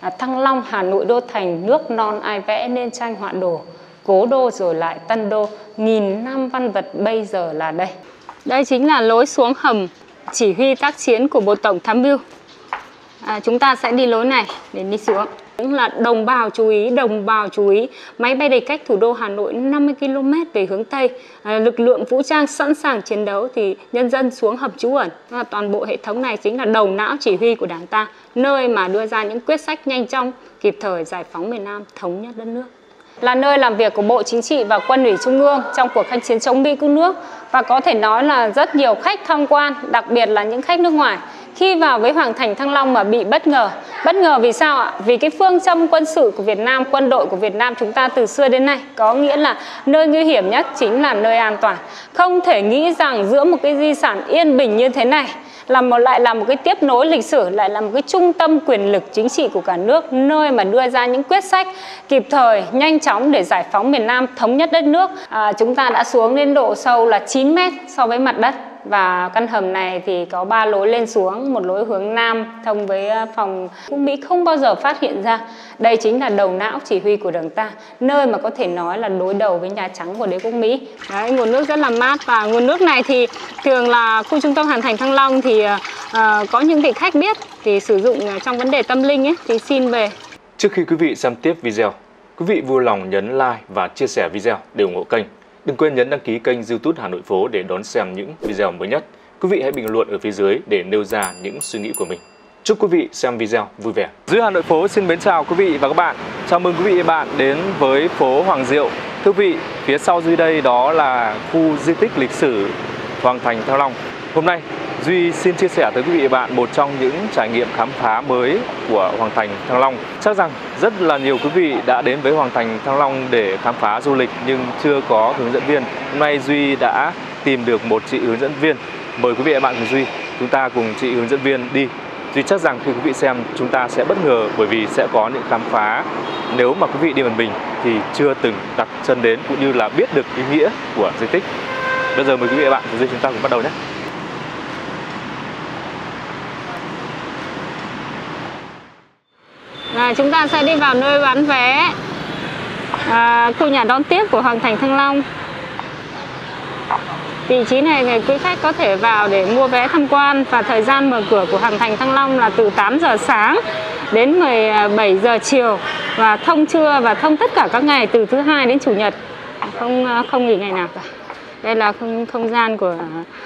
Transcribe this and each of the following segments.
à, Thăng Long Hà Nội đô thành nước non ai vẽ nên tranh họa đồ cố đô rồi lại tân đô. Nghìn năm văn vật bây giờ là đây. Đây chính là lối xuống hầm chỉ huy tác chiến của bộ tổng tham mưu. À, chúng ta sẽ đi lối này để đi xuống cũng là đồng bào chú ý, đồng bào chú ý, máy bay đầy cách thủ đô Hà Nội 50 km về hướng Tây, à, lực lượng vũ trang sẵn sàng chiến đấu thì nhân dân xuống hầm trú ẩn. Toàn bộ hệ thống này chính là đầu não chỉ huy của Đảng ta, nơi mà đưa ra những quyết sách nhanh chóng, kịp thời giải phóng miền Nam, thống nhất đất nước. Là nơi làm việc của Bộ Chính trị và Quân ủy Trung ương trong cuộc kháng chiến chống Mỹ cứu nước và có thể nói là rất nhiều khách tham quan, đặc biệt là những khách nước ngoài khi vào với Hoàng Thành Thăng Long mà bị bất ngờ. Bất ngờ vì sao ạ? Vì cái phương châm quân sự của Việt Nam, quân đội của Việt Nam chúng ta từ xưa đến nay có nghĩa là nơi nguy hiểm nhất chính là nơi an toàn. Không thể nghĩ rằng giữa một cái di sản yên bình như thế này là một lại là một cái tiếp nối lịch sử lại là một cái trung tâm quyền lực chính trị của cả nước nơi mà đưa ra những quyết sách kịp thời nhanh chóng để giải phóng miền Nam thống nhất đất nước à, chúng ta đã xuống đến độ sâu là 9 mét so với mặt đất. Và căn hầm này thì có ba lối lên xuống một lối hướng nam thông với ờ, phòng cũng mỹ không bao giờ phát hiện ra. Đây chính là đầu não chỉ huy của đảng ta nơi mà có thể nói là đối đầu với nhà trắng của đế quốc mỹ. Đấy, nguồn nước rất là mát và nguồn nước này thì thường là khu trung tâm hàn thành thăng long thì uh, có những vị khách biết thì sử dụng ờ, trong vấn đề tâm linh ấy thì xin về. Trước khi quý vị xem tiếp video quý vị vui lòng nhấn like và chia sẻ video để ủng hộ kênh. Đừng quên nhấn đăng ký kênh youtube Hà Nội Phố để đón xem những video mới nhất. Quý vị hãy bình luận ở phía dưới để nêu ra những suy nghĩ của mình. Chúc quý vị xem video vui vẻ. Dưới Hà Nội Phố xin mến chào quý vị và các bạn. Chào mừng quý vị và bạn đến với phố Hoàng Diệu. Thưa quý vị, phía sau dưới đây đó là khu di tích lịch sử Hoàng Thành Thăng Long. Hôm nay Duy xin chia sẻ tới quý vị và bạn một trong những trải nghiệm khám phá mới của Hoàng Thành Thăng Long. Chắc rằng rất là nhiều quý vị đã đến với Hoàng Thành Thăng Long để khám phá du lịch nhưng chưa có hướng dẫn viên. Hôm nay Duy đã tìm được một chị hướng dẫn viên. Mời quý vị và bạn cùng Duy, chúng ta cùng chị hướng dẫn viên đi. Duy chắc rằng khi quý vị xem chúng ta sẽ bất ngờ bởi vì sẽ có những khám phá nếu mà quý vị đi một mình thì chưa từng đặt chân đến cũng như là biết được ý nghĩa của di tích. Bây giờ mời quý vị và bạn cùng Duy chúng ta cùng bắt đầu nhé. Là chúng ta sẽ đi vào nơi bán vé à, khu nhà đón tiếp của Hoàng Thành Thăng Long. Vị trí này người quý khách có thể vào để mua vé tham quan và thời gian mở cửa của Hoàng Thành Thăng Long là từ 8 giờ sáng đến 17 giờ chiều và thông trưa và thông tất cả các ngày từ thứ hai đến chủ nhật. Không à, không nghỉ ngày nào cả đây là không không gian của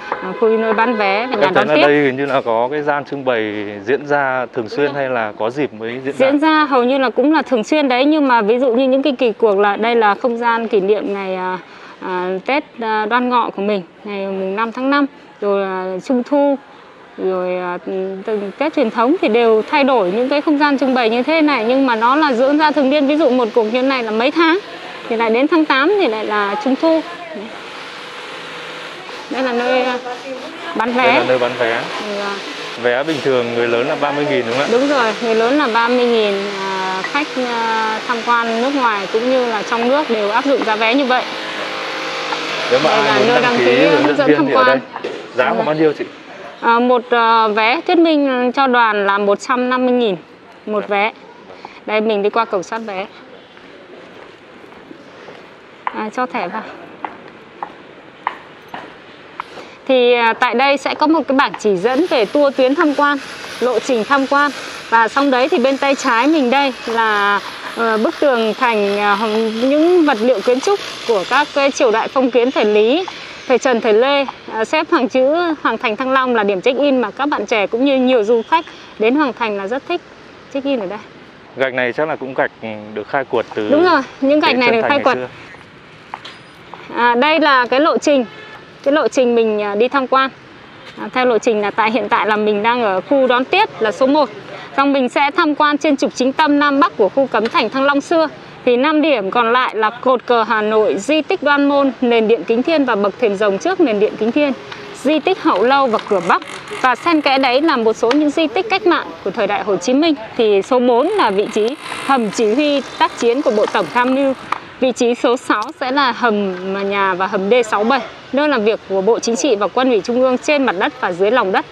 à, khu nơi bán vé và nhà đón tiếp. đây hình như là có cái gian trưng bày diễn ra thường xuyên hay là có dịp mới diễn ra? Diễn ra hầu như là cũng là thường xuyên đấy nhưng mà ví dụ như những cái kỳ cuộc là đây là không gian kỷ niệm ngày à, à, Tết à, Đoan Ngọ của mình ngày mùng 5 tháng 5 rồi à, Trung thu rồi à, từng Tết truyền thống thì đều thay đổi những cái không gian trưng bày như thế này nhưng mà nó là diễn ra thường niên ví dụ một cuộc như này là mấy tháng thì lại đến tháng 8 thì lại là Trung thu đây là nơi à, bán vé. Đây là nơi bán vé. Ừ. vé bình thường người lớn là 30 nghìn đúng không ạ? Đúng rồi người lớn là 30 nghìn à, khách à, tham quan nước ngoài cũng như là trong nước đều áp dụng giá vé như vậy. Nếu mà đây ai muốn đăng ký hướng dẫn tham quan. giá của bao nhiêu chị? À, một vé thuyết minh cho đoàn là 150 nghìn một vé. Đây mình đi qua cổng soát vé. À, cho thẻ vào thì à, tại đây sẽ có một cái bảng chỉ dẫn về tour tuyến tham quan lộ trình tham quan. Và xong đấy thì bên tay trái mình đây là uh, bức tường thành uh, những vật liệu kiến trúc của các triều đại phong kiến thời lý thời trần thời lê. Uh, xếp hàng chữ hoàng thành thăng long là điểm check in mà các bạn trẻ cũng như nhiều du khách đến hoàng thành là rất thích check in ở đây. Gạch này chắc là cũng gạch được khai quật từ đúng rồi những gạch này được khai quật. à, đây là cái lộ trình cái lộ trình mình à, đi tham quan. À, theo lộ trình là tại hiện tại là mình đang ở khu đón tiếp là số 1 xong mình sẽ tham quan trên trục chính tâm Nam Bắc của khu cấm thành Thăng Long xưa. Thì 5 điểm còn lại là cột cờ Hà Nội, di tích Đoan Môn, nền điện Kính Thiên và bậc thềm rồng trước nền điện Kính Thiên, di tích Hậu Lâu và cửa Bắc. Và xen kẽ đấy là một số những di tích cách mạng của thời đại Hồ Chí Minh. Thì số 4 là vị trí hầm chỉ huy tác chiến của Bộ Tổng Tham mưu. Vị trí số 6 sẽ là hầm nhà và hầm D67, nơi làm việc của Bộ Chính trị và Quân ủy Trung ương trên mặt đất và dưới lòng đất.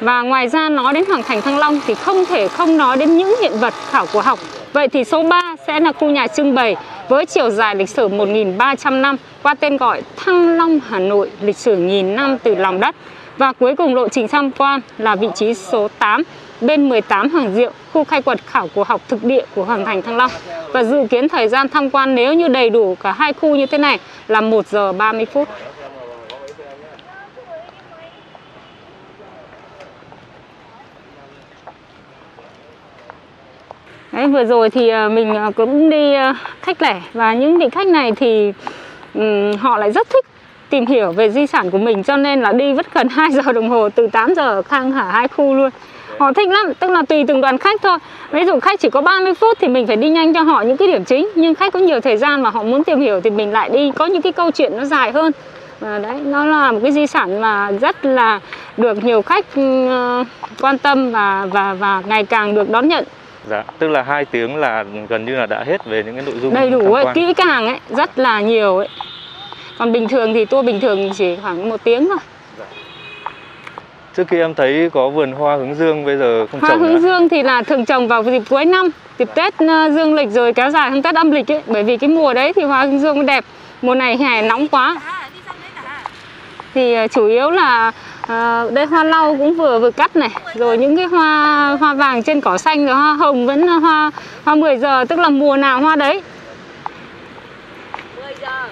Và ngoài ra nói đến Hoàng Thành Thăng Long thì không thể không nói đến những hiện vật khảo cổ học. Vậy thì số 3 sẽ là khu nhà trưng bày với chiều dài lịch sử 1.300 năm qua tên gọi Thăng Long Hà Nội lịch sử nghìn năm từ lòng đất. Và cuối cùng lộ trình tham quan là vị trí số 8 bên 18 Hoàng Diệu, khu khai quật khảo cổ học thực địa của Hoàng Thành Thăng Long. Và dự kiến thời gian tham quan nếu như đầy đủ cả hai khu như thế này là 1 giờ 30 phút. Đấy, vừa rồi thì à, mình à, cũng đi à, khách lẻ và những vị khách này thì um, họ lại rất thích tìm hiểu về di sản của mình cho nên là đi vẫn gần 2 giờ đồng hồ từ 8 giờ khang hả hai khu luôn họ thích lắm tức là tùy từng đoàn khách thôi ví dụ khách chỉ có 30 phút thì mình phải đi nhanh cho họ những cái điểm chính nhưng khách có nhiều thời gian mà họ muốn tìm hiểu thì mình lại đi có những cái câu chuyện nó dài hơn và đấy nó là một cái di sản mà rất là được nhiều khách uh, quan tâm và và và ngày càng được đón nhận Dạ, tức là hai tiếng là gần như là đã hết về những cái nội dung đầy đủ ấy, kỹ càng ấy, rất là nhiều ấy. Còn bình thường thì tour bình thường chỉ khoảng một tiếng thôi. Trước kia em thấy có vườn hoa hướng dương bây giờ không hoa trồng Hoa hướng nữa. dương thì là thường trồng vào dịp cuối năm, dịp Tết ờ, dương lịch rồi kéo dài sang Tết âm lịch ấy, bởi vì cái mùa đấy thì hoa hướng dương đẹp. Mùa này hè nóng quá. Thì ờ, chủ yếu là À, đây hoa lau cũng vừa vừa cắt này rồi những cái hoa hoa vàng trên cỏ xanh rồi hoa hồng vẫn hoa hoa 10 giờ tức là mùa nào hoa đấy 10 giờ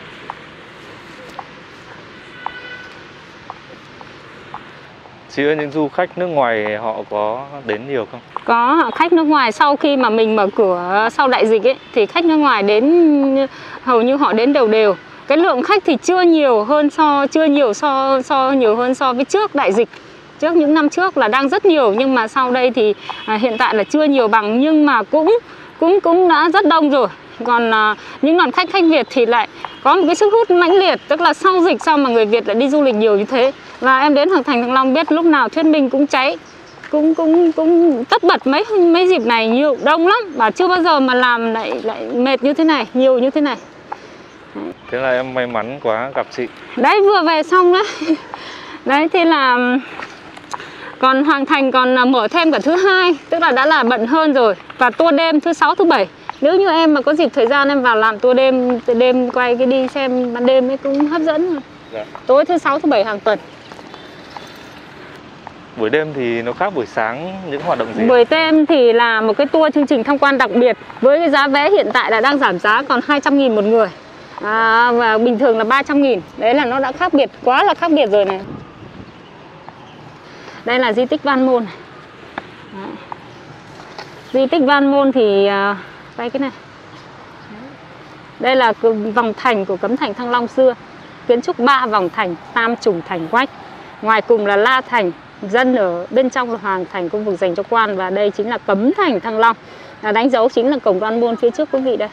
Chị ơi, những du khách nước ngoài họ có đến nhiều không? Có, khách nước ngoài sau khi mà mình mở cửa sau đại dịch ấy thì khách nước ngoài đến hầu như họ đến đều đều. Cái lượng khách thì chưa nhiều hơn so chưa nhiều so so nhiều hơn so với trước đại dịch. Trước những năm trước là đang rất nhiều nhưng mà sau đây thì à, hiện tại là chưa nhiều bằng nhưng mà cũng cũng cũng đã rất đông rồi còn à, những đoàn khách khách Việt thì lại có một cái sức hút mãnh liệt tức là sau dịch sao mà người Việt lại đi du lịch nhiều như thế và em đến Hoàng Thành Thăng Long biết lúc nào thuyết minh cũng cháy cũng cũng cũng tất bật mấy mấy dịp này nhiều đông lắm và chưa bao giờ mà làm lại lại mệt như thế này nhiều như thế này Thế là em may mắn quá gặp chị. Đấy vừa về xong đấy. Đấy thế là còn Hoàng Thành còn à, mở thêm cả thứ hai, tức là đã là bận hơn rồi và tour đêm thứ sáu thứ bảy. Nếu như em mà có dịp thời gian em vào làm tour đêm đêm quay cái đi xem ban đêm ấy cũng hấp dẫn rồi. Dạ. Tối thứ sáu thứ bảy hàng tuần. Buổi đêm thì nó khác buổi sáng những hoạt động gì? Buổi đêm thì là một cái tour chương trình tham quan đặc biệt với cái giá vé hiện tại là đang giảm giá còn 200 000 một người à, và bình thường là 300 nghìn đấy là nó đã khác biệt quá là khác biệt rồi này đây là di tích Van Môn này. di tích Van Môn thì quay cái này. Đây là vòng thành của cấm thành Thăng Long xưa. Kiến trúc ba vòng thành, tam trùng thành quách. Ngoài cùng là La Thành, dân ở bên trong là Hoàng Thành khu vực dành cho quan. Và đây chính là cấm thành Thăng Long. Là đánh dấu chính là cổng đoan môn phía trước quý vị đây.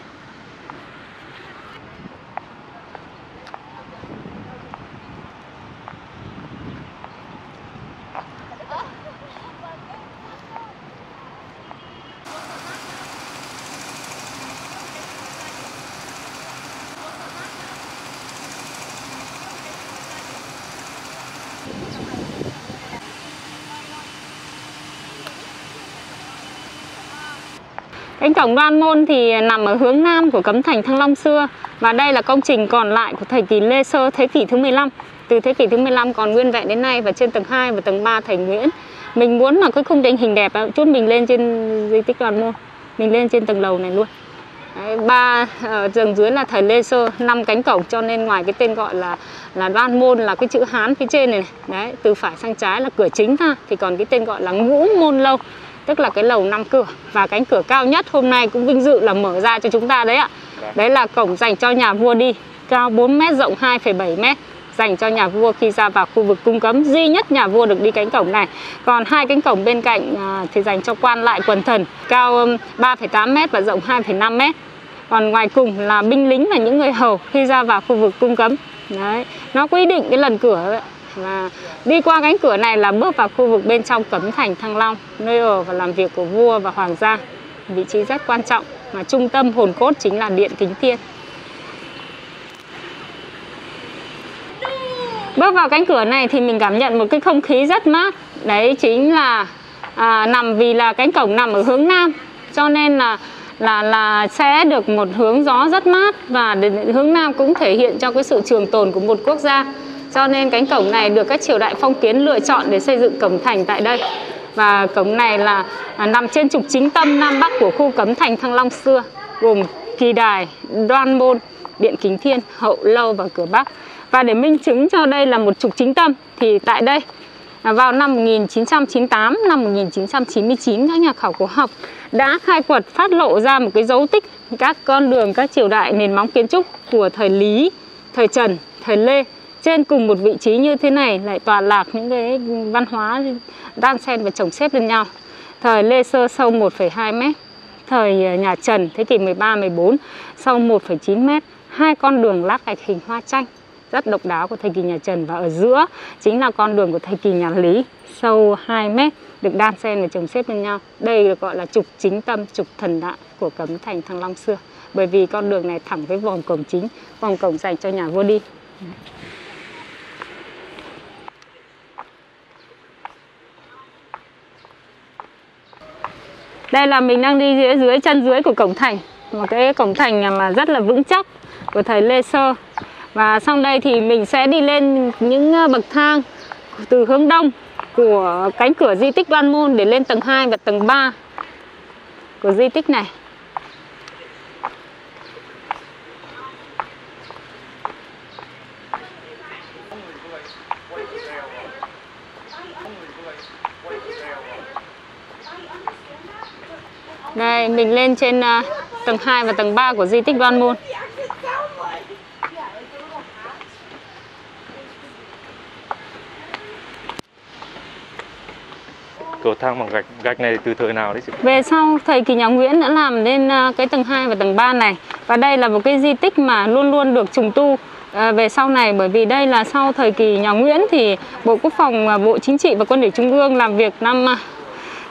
Cánh cổng Đoan Môn thì nằm ở hướng nam của cấm thành Thăng Long xưa và đây là công trình còn lại của thời kỳ Lê Sơ thế kỷ thứ 15. Từ thế kỷ thứ 15 còn nguyên vẹn đến nay và trên tầng 2 và tầng 3 thành Nguyễn. Mình muốn mà cái khung định hình đẹp chút mình lên trên di tích Đoan Môn. Mình lên trên tầng lầu này luôn. Đấy, ba ở tầng dưới là thời Lê Sơ, năm cánh cổng cho nên ngoài cái tên gọi là là Đoan Môn là cái chữ Hán phía trên này, này. Đấy, từ phải sang trái là cửa chính ra thì còn cái tên gọi là Ngũ Môn Lâu tức là cái lầu năm cửa. Và cánh cửa cao nhất hôm nay cũng vinh dự là mở ra cho chúng ta đấy ạ. Dạ. Đấy là cổng dành cho nhà vua đi, cao 4 m rộng 2,7 m dành cho nhà vua khi ra vào khu vực cung cấm. Duy nhất nhà vua được đi cánh cổng này. Còn hai cánh cổng bên cạnh à, thì dành cho quan lại quần thần. Cao 3,8 m và rộng 2,5 m còn ngoài cùng là binh lính và những người hầu khi ra vào khu vực cung cấm. Đấy. Nó quy định cái lần cửa và đi qua cánh cửa này là bước vào khu vực bên trong cấm thành Thăng Long, nơi ở và làm việc của vua và hoàng gia. Vị trí rất quan trọng mà trung tâm hồn cốt chính là điện Kính Thiên. Bước vào cánh cửa này thì mình cảm nhận một cái không khí rất mát đấy chính là à, nằm vì là cánh cổng nằm ở hướng nam cho nên là là là sẽ được một hướng gió rất mát và hướng nam cũng thể hiện cho cái sự trường tồn của một quốc gia cho nên cánh cổng này được các triều đại phong kiến lựa chọn để xây dựng cổng thành tại đây. Và cổng này là à, nằm trên trục chính tâm nam bắc của khu cấm thành thăng long xưa gồm kỳ đài đoan môn điện kính thiên hậu lâu và cửa bắc. Và để minh chứng cho đây là một trục chính tâm thì tại đây à, vào năm 1998, năm 1999 các nhà khảo cổ học đã khai quật phát lộ ra một cái dấu tích các con đường các triều đại nền móng kiến trúc của thời Lý, thời Trần, thời Lê trên cùng một vị trí như thế này lại tọa lạc những cái văn hóa đan xen và chồng xếp lên nhau. Thời Lê Sơ sâu 1,2 mét thời ờ, nhà Trần thế kỷ 13 14 sâu 1,9 mét hai con đường lát gạch hình hoa tranh rất độc đáo của thời kỳ nhà Trần và ở giữa chính là con đường của thời kỳ nhà Lý sâu 2 mét được đan xen và chồng xếp lên nhau. Đây được gọi là trục chính tâm, trục thần đạo của cấm thành Thăng Long xưa. Bởi vì con đường này thẳng với vòng cổng chính, vòng cổng dành cho nhà vua đi. Đây là mình đang đi dưới dưới chân dưới của cổng thành, một cái cổng thành mà rất là vững chắc của thời Lê Sơ. Và xong đây thì mình sẽ đi lên những ờ, bậc thang từ hướng đông của cánh cửa di tích Đoan Môn để lên tầng 2 và tầng 3 của di tích này. Đây, mình lên trên uh, tầng 2 và tầng 3 của di tích Đoan Môn. cầu thang bằng gạch gạch này từ thời nào đấy chị? Về sau thời kỳ nhà Nguyễn đã làm lên ờ, cái tầng 2 và tầng 3 này và đây là một cái di tích mà luôn luôn được trùng tu ờ, về sau này bởi vì đây là sau thời kỳ nhà Nguyễn thì Bộ Quốc phòng, Bộ Chính trị và Quân ủy Trung ương làm việc năm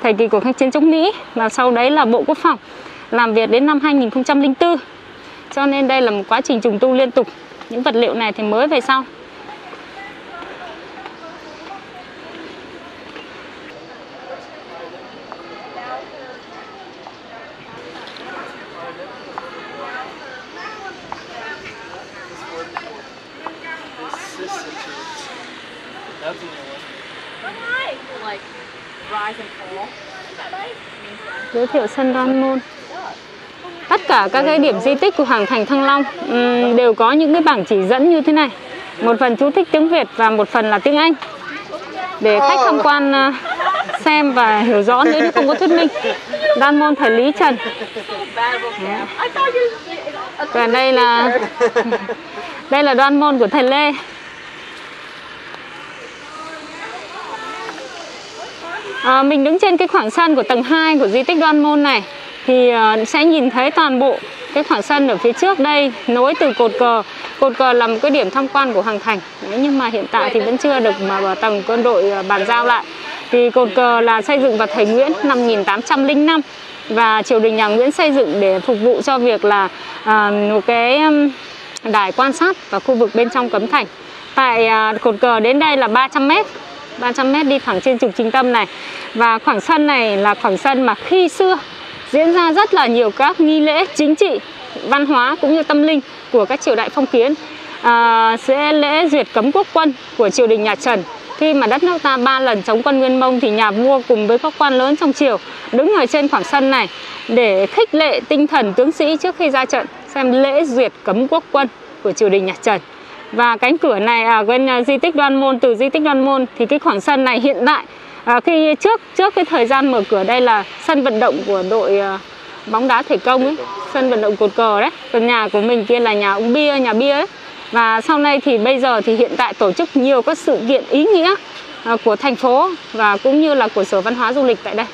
thời kỳ của kháng chiến chống Mỹ và sau đấy là Bộ Quốc phòng làm việc đến năm 2004 cho nên đây là một quá trình trùng tu liên tục. Những vật liệu này thì mới về sau giới thiệu sân Đoan Môn tất cả các cái điểm di tích của Hoàng Thành Thăng Long um, đều có những cái bảng chỉ dẫn như thế này. Một phần chú thích tiếng Việt và một phần là tiếng Anh. Để khách tham quan uh, xem và hiểu rõ nếu như không có thuyết minh. Đoan Môn thời Lý Trần. Và đây là đây là Đoan Môn của thầy Lê à, mình đứng trên cái khoảng sân của tầng 2 của di tích Đoan Môn này. Thì ờ, sẽ nhìn thấy toàn bộ cái khoảng sân ở phía trước đây nối từ cột cờ. Cột cờ là một cái điểm tham quan của hoàng thành. Đấy, nhưng mà hiện tại thì vẫn chưa được mà bảo tầng quân đội ờ, bàn giao lại. Thì cột cờ là xây dựng vào thời Nguyễn năm 1805 và triều đình nhà Nguyễn xây dựng để phục vụ cho việc là à, một cái đài quan sát và khu vực bên trong cấm thành. Tại à, cột cờ đến đây là 300 mét. 300m đi thẳng trên trục chính tâm này. Và khoảng sân này là khoảng sân mà khi xưa diễn ra rất là nhiều các nghi lễ chính trị văn hóa cũng như tâm linh của các triều đại phong kiến. À, sẽ lễ duyệt cấm quốc quân của triều đình nhà Trần. Khi mà đất nước ta ba lần chống quân Nguyên Mông thì nhà vua cùng với các quan lớn trong triều đứng ở trên khoảng sân này để khích lệ tinh thần tướng sĩ trước khi ra trận xem lễ duyệt cấm quốc quân của triều đình nhà Trần và cánh cửa này ở bên à, di tích Đoan Môn từ di tích Đoan Môn thì cái khoảng sân này hiện tại à, khi trước trước cái thời gian mở cửa đây là sân vận động của đội à, bóng đá thể công ấy, sân vận động cột cờ đấy. Còn nhà của mình kia là nhà uống bia, nhà bia ấy. Và sau này thì bây giờ thì hiện tại tổ chức nhiều các sự kiện ý nghĩa à, của thành phố và cũng như là của Sở Văn hóa Du lịch tại đây.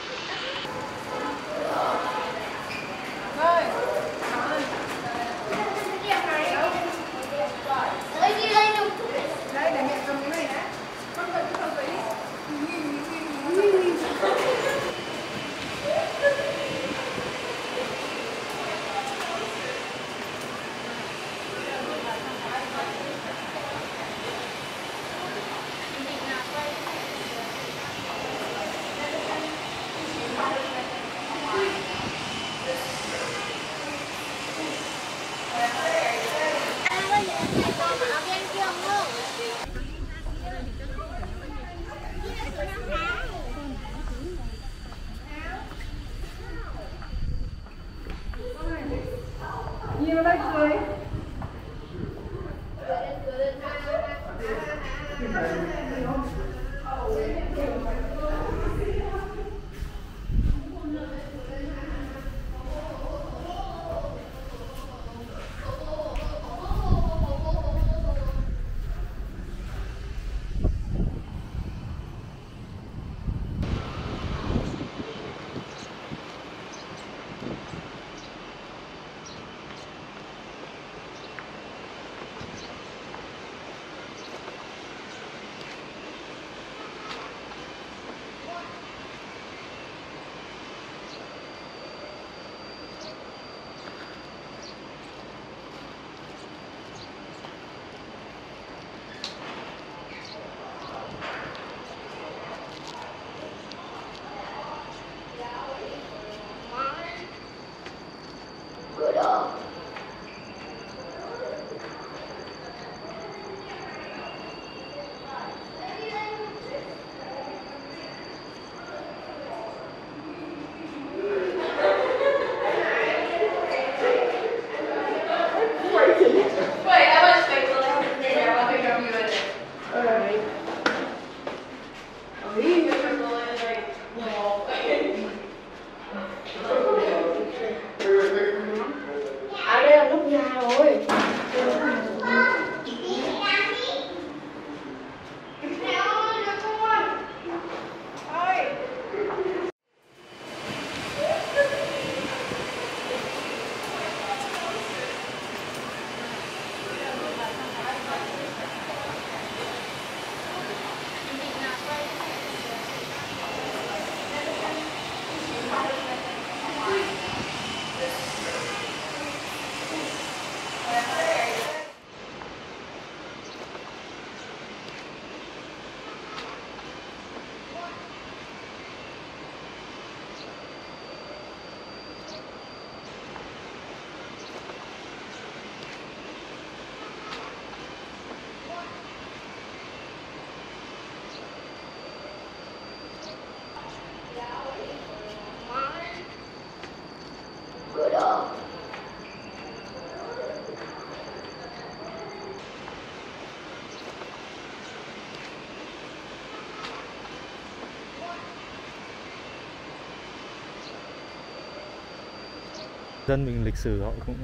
Dân mình lịch sử họ cũng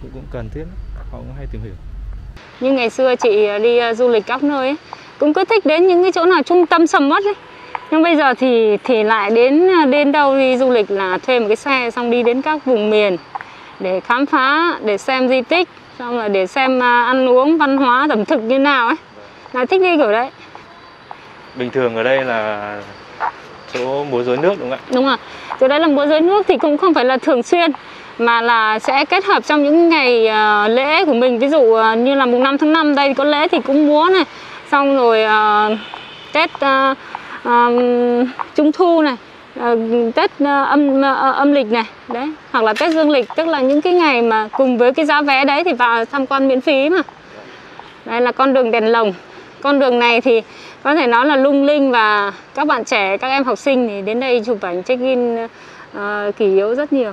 cũng, cũng cần thiết họ cũng hay tìm hiểu. Như ngày xưa chị đi ờ, du lịch các nơi ấy, cũng cứ thích đến những cái chỗ nào trung tâm sầm uất ấy. Nhưng bây giờ thì thì lại đến ờ, đến đâu đi du lịch là thuê một cái xe xong đi đến các vùng miền để khám phá để xem di tích xong rồi để xem ờ, ăn uống văn hóa ẩm thực như nào ấy. Là thích đi kiểu đấy. Bình thường ở đây là chỗ múa rối nước đúng không ạ? Đúng rồi chỗ đấy là múa rối nước thì cũng không phải là thường xuyên mà là sẽ kết hợp trong những ngày uh, lễ của mình. Ví dụ uh, như là mùng 5 tháng 5 đây có lễ thì cũng múa này xong rồi uh, tết uh, um, trung thu này uh, tết uh, âm uh, âm lịch này đấy hoặc là tết dương lịch tức là những cái ngày mà cùng với cái giá vé đấy thì vào tham quan miễn phí mà. Đây là con đường đèn lồng. Con đường này thì có thể nói là lung linh và các bạn trẻ các em học sinh thì đến đây chụp ảnh check in uh, kỷ yếu rất nhiều.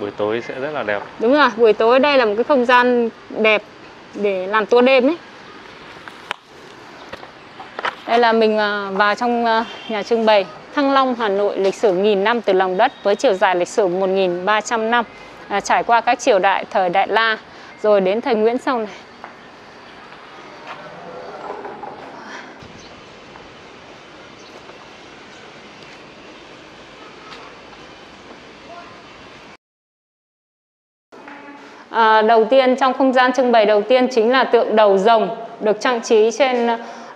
Buổi tối sẽ rất là đẹp. Đúng rồi buổi tối đây là một cái không gian đẹp để làm tour đêm ấy. Đây là mình ờ, vào trong ờ, nhà trưng bày Thăng Long Hà Nội lịch sử nghìn năm từ lòng đất với chiều dài lịch sử 1.300 năm à, trải qua các triều đại thời Đại La rồi đến thời Nguyễn sau này À, đầu tiên trong không gian trưng bày đầu tiên chính là tượng đầu rồng được trang trí trên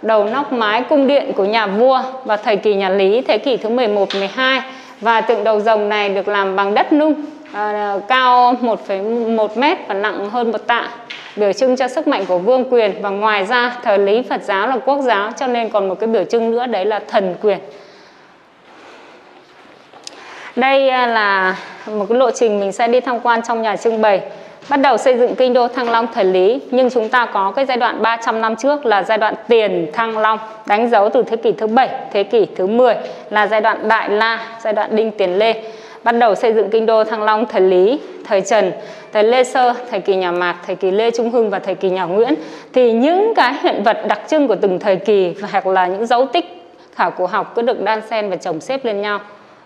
đầu nóc mái cung điện của nhà vua và thời kỳ nhà Lý thế kỷ thứ 11 12 và tượng đầu rồng này được làm bằng đất nung à, cao 1,1 mét và nặng hơn một tạ biểu trưng cho sức mạnh của vương quyền. Và ngoài ra thời Lý Phật giáo là quốc giáo cho nên còn một cái biểu trưng nữa đấy là thần quyền. Đây ờ, là một cái lộ trình mình sẽ đi tham quan trong nhà trưng bày bắt đầu xây dựng kinh đô Thăng Long thời Lý nhưng chúng ta có cái giai đoạn 300 năm trước là giai đoạn tiền Thăng Long đánh dấu từ thế kỷ thứ 7, thế kỷ thứ 10 là giai đoạn Đại La, giai đoạn Đinh Tiền Lê bắt đầu xây dựng kinh đô Thăng Long thời Lý, thời Trần, thời Lê Sơ, thời kỳ nhà Mạc, thời kỳ Lê Trung Hưng và thời kỳ nhà Nguyễn thì những cái hiện vật đặc trưng của từng thời kỳ hoặc là những dấu tích khảo cổ học cứ được đan xen và chồng xếp lên nhau.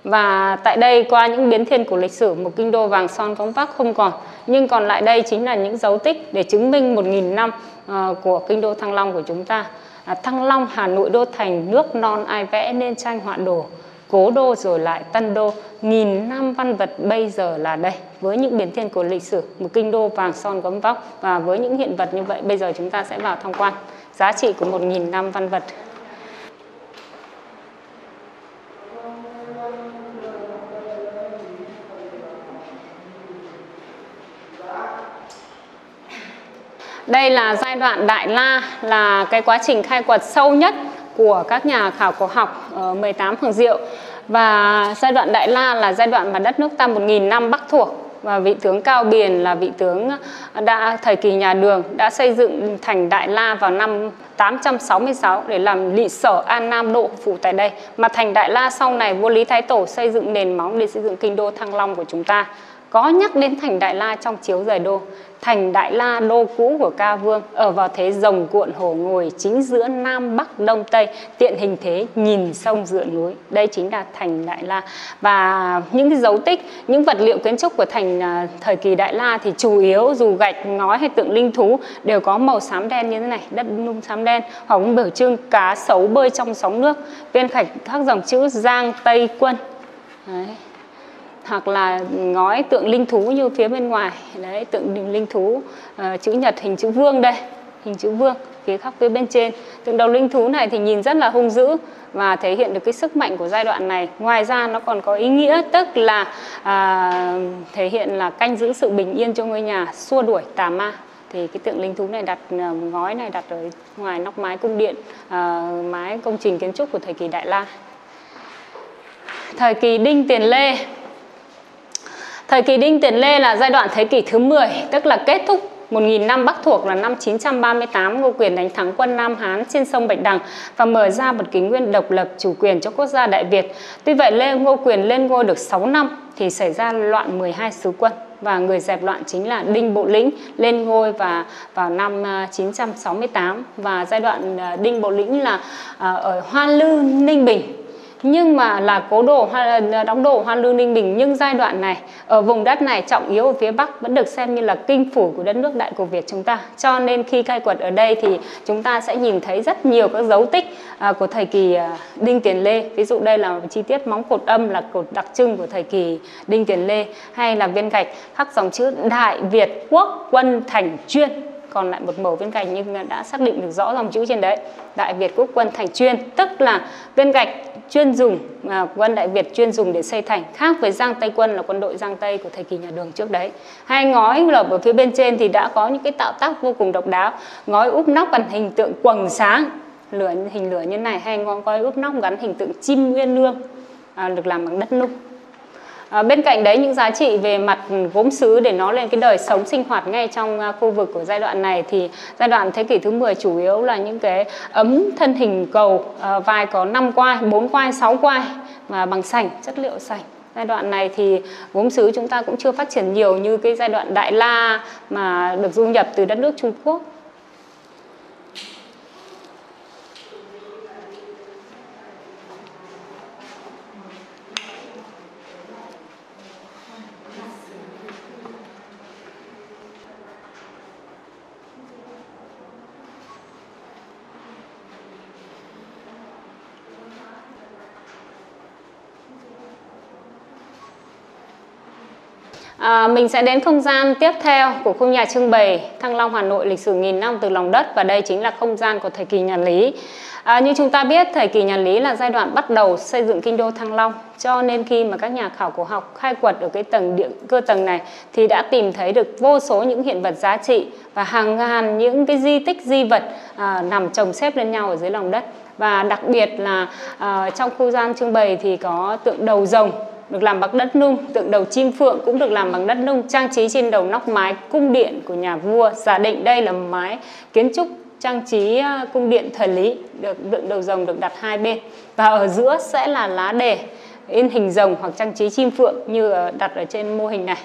Và tại đây qua những biến thiên của lịch sử một kinh đô vàng son phóng vác không còn. Nhưng còn lại đây chính là những dấu tích để chứng minh 1.000 năm uh, của kinh đô Thăng Long của chúng ta. À, Thăng Long Hà Nội đô thành nước non ai vẽ nên tranh họa đồ cố đô rồi lại tân đô. Nghìn năm văn vật bây giờ là đây. Với những biến thiên của lịch sử một kinh đô vàng son gấm vóc và với những hiện vật như vậy bây giờ chúng ta sẽ vào tham quan. Giá trị của một nghìn năm văn vật. Đây là giai đoạn Đại La, là cái quá trình khai quật sâu nhất của các nhà khảo cổ học ở 18 Hoàng Diệu và giai đoạn Đại La là giai đoạn mà đất nước ta 1.000 năm Bắc thuộc và vị tướng Cao Biền là vị tướng đã, thời kỳ nhà Đường, đã xây dựng thành Đại La vào năm 866 để làm lỵ sở An Nam độ phủ tại đây. Mà thành Đại La sau này vua Lý Thái Tổ xây dựng nền móng để xây dựng kinh đô Thăng Long của chúng ta. Có nhắc đến thành Đại La trong chiếu giải đô. Thành Đại La đô cũ của Ca Vương ở vào thế rồng cuộn hổ ngồi chính giữa Nam Bắc Đông Tây, tiện hình thế nhìn sông dựa núi. Đây chính là thành Đại La. Và những cái dấu tích, những vật liệu kiến trúc của thành à, thời kỳ Đại La thì chủ yếu dù gạch, ngói hay tượng linh thú đều có màu xám đen như thế này, đất nung xám đen, hoặc cũng biểu trưng cá sấu bơi trong sóng nước. Viên khạch các dòng chữ Giang Tây Quân. Đấy hoặc là ngói tượng linh thú như phía bên ngoài. Đấy tượng linh thú uh, chữ nhật hình chữ vương đây hình chữ vương phía khắp phía bên trên. Tượng đầu linh thú này thì nhìn rất là hung dữ và thể hiện được cái sức mạnh của giai đoạn này. Ngoài ra nó còn có ý nghĩa tức là à, thể hiện là canh giữ sự bình yên cho ngôi nhà xua đuổi tà ma. Thì cái tượng linh thú này đặt ờ, ngói này đặt ở ngoài nóc mái cung điện à, mái công trình kiến trúc của thời kỳ đại la. Thời kỳ đinh tiền lê. Thời kỳ Đinh Tiền Lê là giai đoạn thế kỷ thứ 10, tức là kết thúc 1000 năm Bắc thuộc là năm 938 Ngô Quyền đánh thắng quân Nam Hán trên sông Bạch Đằng và mở ra một kỷ nguyên độc lập chủ quyền cho quốc gia Đại Việt. Tuy vậy Lê Ngô Quyền lên ngôi được 6 năm thì xảy ra loạn 12 sứ quân và người dẹp loạn chính là Đinh Bộ Lĩnh lên ngôi và vào năm à, 968 và giai đoạn à, Đinh Bộ Lĩnh là à, ở Hoa Lư, Ninh Bình nhưng mà là cố đổ ờ, đóng đổ Hoa Lư Ninh Bình, nhưng giai đoạn này, ở vùng đất này trọng yếu ở phía Bắc vẫn được xem như là kinh phủ của đất nước Đại cổ Việt chúng ta. Cho nên khi khai quật ở đây thì chúng ta sẽ nhìn thấy rất nhiều các dấu tích à, của thời kỳ à, Đinh Tiền Lê. Ví dụ đây là chi tiết móng cột âm là cột đặc trưng của thời kỳ Đinh Tiền Lê, hay là viên gạch khắc dòng chữ Đại Việt Quốc Quân Thành Chuyên. Còn lại một màu viên gạch nhưng đã xác định được rõ dòng chữ trên đấy, Đại Việt Quốc Quân Thành Chuyên. Tức là viên gạch chuyên dùng mà quân Đại Việt chuyên dùng để xây thành khác với Giang Tây quân là quân đội Giang Tây của thời kỳ nhà Đường trước đấy. Hai ngói lợp ở phía bên trên thì đã có những cái tạo tác vô cùng độc đáo. Ngói úp nóc bằng hình tượng quầng sáng lửa hình lửa như này hay ngói úp nóc gắn hình tượng chim nguyên lương à, được làm bằng đất nung À, bên cạnh đấy những giá trị về mặt ừ, gốm sứ để nó lên cái đời sống sinh hoạt ngay trong uh, khu vực của giai đoạn này thì giai đoạn thế kỷ thứ 10 chủ yếu là những cái ấm thân hình cầu uh, vai có 5 quai, 4 quai, 6 quai và bằng sành, chất liệu sành. Giai đoạn này thì gốm sứ chúng ta cũng chưa phát triển nhiều như cái giai đoạn đại la mà được du nhập từ đất nước Trung Quốc. À, mình sẽ đến không gian tiếp theo của khu nhà trưng bày Thăng Long Hà Nội lịch sử nghìn năm từ lòng đất và đây chính là không gian của thời kỳ nhà Lý. À, như chúng ta biết, thời kỳ nhà Lý là giai đoạn bắt đầu xây dựng kinh đô Thăng Long. Cho nên khi mà các nhà khảo cổ học khai quật ở cái tầng địa, cơ tầng này thì đã tìm thấy được vô số những hiện vật giá trị và hàng ngàn những cái di tích di vật à, nằm chồng xếp lên nhau ở dưới lòng đất. Và đặc biệt là à, trong khu gian trưng bày thì có tượng đầu rồng được làm bằng đất nung tượng đầu chim phượng cũng được làm bằng đất nung trang trí trên đầu nóc mái cung điện của nhà vua. Giả định đây là mái kiến trúc trang trí à, cung điện thời lý được tượng đầu rồng được đặt hai bên. Và ở giữa sẽ là lá đề in hình rồng hoặc trang trí chim phượng như đặt ở trên mô hình này.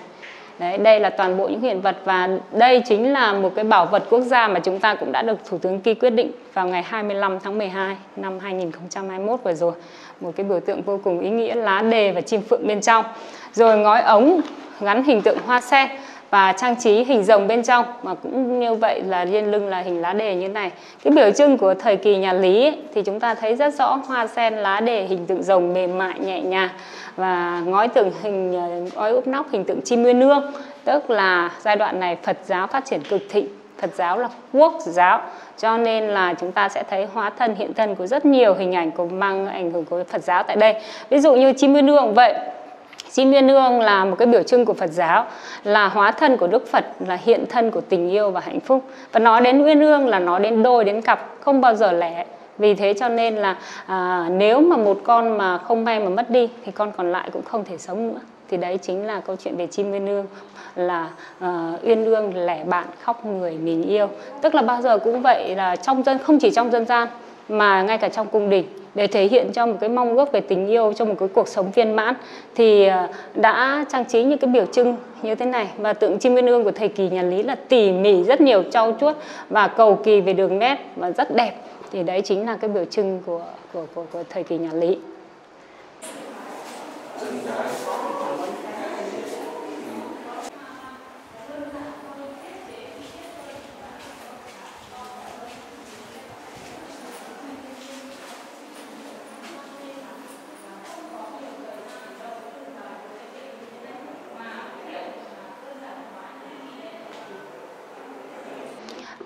Đấy, đây là toàn bộ những hiện vật và đây chính là một cái bảo vật quốc gia mà chúng ta cũng đã được Thủ tướng ký quyết định vào ngày 25 tháng 12 năm 2021 vừa rồi. Một cái biểu tượng vô cùng ý nghĩa lá đề và chim phượng bên trong. Rồi ngói ống gắn hình tượng hoa sen và trang trí hình rồng bên trong mà cũng như vậy là trên lưng là hình lá đề như thế này. Cái biểu trưng của thời kỳ nhà lý ấy, thì chúng ta thấy rất rõ hoa sen lá đề hình tượng rồng mềm mại nhẹ nhàng và ngói tượng hình ờ, ngói úp nóc hình tượng chim nguyên nương. Tức là giai đoạn này Phật giáo phát triển cực thịnh. Phật giáo là quốc giáo cho nên là chúng ta sẽ thấy hóa thân hiện thân của rất nhiều hình ảnh của mang ảnh hưởng của Phật giáo tại đây ví dụ như chim nguyên nương cũng vậy Chim Uyên Ương là một cái biểu trưng của Phật giáo, là hóa thân của Đức Phật, là hiện thân của tình yêu và hạnh phúc. Và nói đến Uyên Ương là nói đến đôi, đến cặp, không bao giờ lẻ. Vì thế cho nên là à, nếu mà một con mà không may mà mất đi thì con còn lại cũng không thể sống nữa. Thì đấy chính là câu chuyện về chim Uyên Ương là uh, Uyên Ương lẻ bạn khóc người mình yêu. Tức là bao giờ cũng vậy là trong dân không chỉ trong dân gian mà ngay cả trong cung đình để thể hiện cho một cái mong ước về tình yêu trong một cái cuộc sống viên mãn thì ờ, đã trang trí những cái biểu trưng như thế này và tượng chim nguyên ương của thời kỳ nhà Lý là tỉ mỉ rất nhiều trau chuốt và cầu kỳ về đường nét và rất đẹp thì đấy chính là cái biểu trưng của của của, của thời kỳ nhà Lý.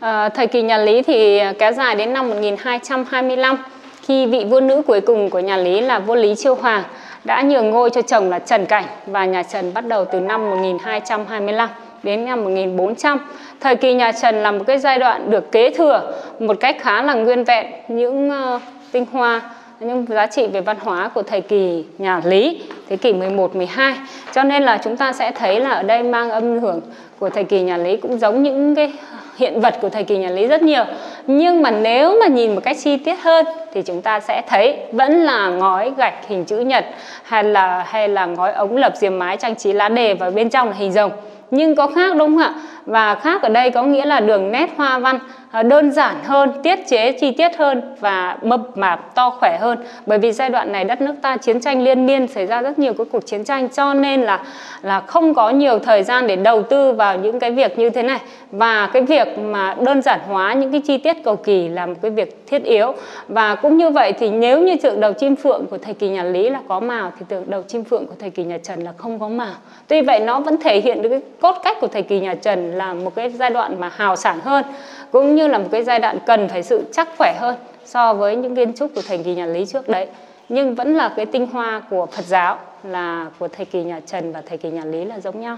À, thời kỳ nhà Lý thì kéo dài đến năm 1225 khi vị vua nữ cuối cùng của nhà Lý là vua Lý Chiêu Hoàng đã nhường ngôi cho chồng là Trần Cảnh và nhà Trần bắt đầu từ năm 1225 đến năm 1400. Thời kỳ nhà Trần là một cái giai đoạn được kế thừa một cách khá là nguyên vẹn những uh, tinh hoa những giá trị về văn hóa của thời kỳ nhà Lý, thế kỷ 11, 12. Cho nên là chúng ta sẽ thấy là ở đây mang âm hưởng của thời kỳ nhà Lý cũng giống những cái hiện vật của thời kỳ nhà Lý rất nhiều. Nhưng mà nếu mà nhìn một cách chi tiết hơn thì chúng ta sẽ thấy vẫn là ngói gạch hình chữ nhật, hay là hay là ngói ống lập diềm mái trang trí lá đề và bên trong là hình rồng nhưng có khác đúng không ạ? Và khác ở đây có nghĩa là đường nét hoa văn à, đơn giản hơn, tiết chế, chi tiết hơn và mập mạp, to khỏe hơn. Bởi vì giai đoạn này đất nước ta chiến tranh liên miên, xảy ra rất nhiều cái cuộc chiến tranh, cho nên là là không có nhiều thời gian để đầu tư vào những cái việc như thế này. Và cái việc mà đơn giản hóa những cái chi tiết cầu kỳ là một cái việc thiết yếu. Và cũng như vậy thì nếu như tượng đầu chim phượng của thời kỳ nhà Lý là có màu, thì tượng đầu chim phượng của thời kỳ nhà Trần là không có màu. Tuy vậy nó vẫn thể hiện được cái cốt cách của thời kỳ nhà Trần là một cái giai đoạn mà hào sản hơn, cũng như là một cái giai đoạn cần phải sự chắc khỏe hơn so với những kiến trúc của thời kỳ nhà Lý trước đấy nhưng vẫn là cái tinh hoa của Phật giáo là của thời kỳ nhà Trần và thời kỳ nhà Lý là giống nhau.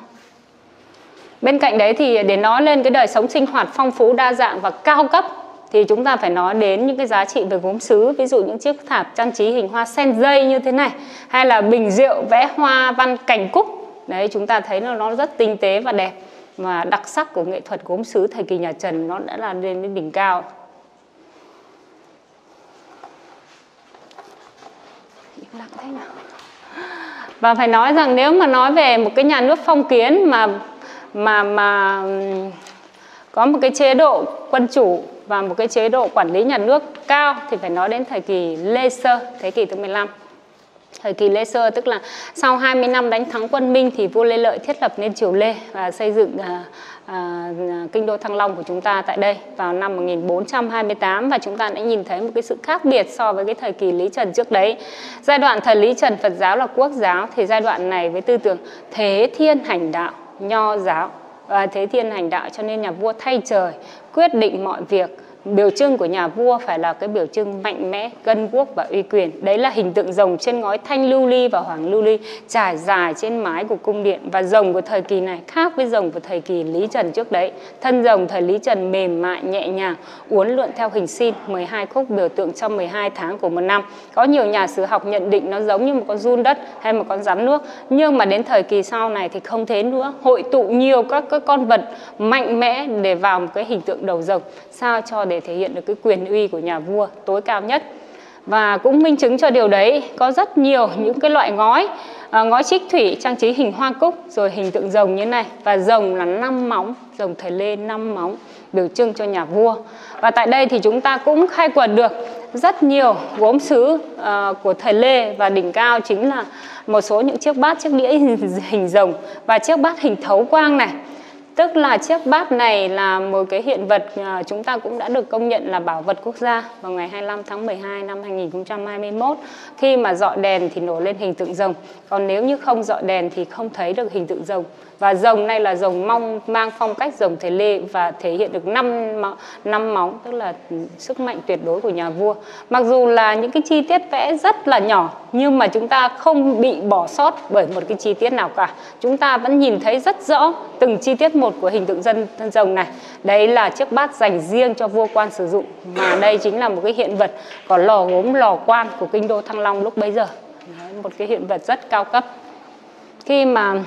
Bên cạnh đấy thì để nói lên cái đời sống sinh hoạt phong phú đa dạng và cao cấp, thì chúng ta phải nói đến những cái giá trị về gốm sứ, ví dụ những chiếc thạp trang trí hình hoa sen dây như thế này, hay là bình rượu, vẽ hoa, văn cảnh cúc đấy chúng ta thấy nó nó rất tinh tế và đẹp. Và đặc sắc của nghệ thuật gốm sứ thời kỳ nhà Trần nó đã là lên đến đỉnh cao. Im lặng thế và phải nói rằng nếu mà nói về một cái nhà nước phong kiến mà mà mà có một cái chế độ quân chủ và một cái chế độ quản lý nhà nước cao thì phải nói đến thời kỳ Lê Sơ, thế kỷ thứ 15. Thời kỳ Lê Sơ tức là sau 20 năm đánh thắng quân Minh thì vua Lê Lợi thiết lập nên triều Lê và xây dựng à, à, à kinh đô Thăng Long của chúng ta tại đây vào năm 1428 và chúng ta đã nhìn thấy một cái sự khác biệt so với cái thời kỳ Lý Trần trước đấy. Giai đoạn thời Lý Trần Phật giáo là quốc giáo thì giai đoạn này với tư tưởng thế thiên hành đạo, nho giáo. Và thế thiên hành đạo cho nên nhà vua thay trời quyết định mọi việc biểu trưng của nhà vua phải là cái biểu trưng mạnh mẽ cân quốc và uy quyền. Đấy là hình tượng rồng trên ngói thanh lưu ly và hoàng lưu ly, trải dài trên mái của cung điện. Và rồng của thời kỳ này khác với rồng của thời kỳ lý trần trước đấy. Thân rồng thời lý trần mềm mại, nhẹ nhàng, uốn lượn theo hình sin 12 khúc biểu tượng trong 12 tháng của một năm. Có nhiều nhà sử học nhận định nó giống như một con run đất hay một con rắn nước. Nhưng mà đến thời kỳ sau này thì không thế nữa. Hội tụ nhiều các cái con vật mạnh mẽ để vào một cái hình tượng đầu rồng. Sao cho để thể hiện được cái quyền uy của nhà vua tối cao nhất. Và cũng minh chứng cho điều đấy có rất nhiều những cái loại ngói à, ngói trích thủy trang trí hình hoa cúc rồi hình tượng rồng như này. Và rồng là năm móng rồng thời lê năm móng biểu trưng cho nhà vua. Và tại đây thì chúng ta cũng khai quật được rất nhiều gốm sứ à, của thời lê. Và đỉnh cao chính là một số những chiếc bát chiếc đĩa hình, hình rồng và chiếc bát hình thấu quang này. Tức là chiếc bát này là một cái hiện vật à, chúng ta cũng đã được công nhận là bảo vật quốc gia vào ngày 25 tháng 12 năm 2021. Khi mà dọi đèn thì nổi lên hình tượng rồng, còn nếu như không dọi đèn thì không thấy được hình tượng rồng. Và rồng này là rồng mong mang phong cách rồng thể lê và thể hiện được năm năm móng, tức là sức mạnh tuyệt đối của nhà vua. Mặc dù là những cái chi tiết vẽ rất là nhỏ nhưng mà chúng ta không bị bỏ sót bởi một cái chi tiết nào cả. Chúng ta vẫn nhìn thấy rất rõ từng chi tiết một của hình tượng dân thân rồng này. Đấy là chiếc bát dành riêng cho vua quan sử dụng mà đây chính là một cái hiện vật có lò gốm lò quan của kinh đô Thăng Long lúc bấy giờ. Đấy, một cái hiện vật rất cao cấp. Khi mà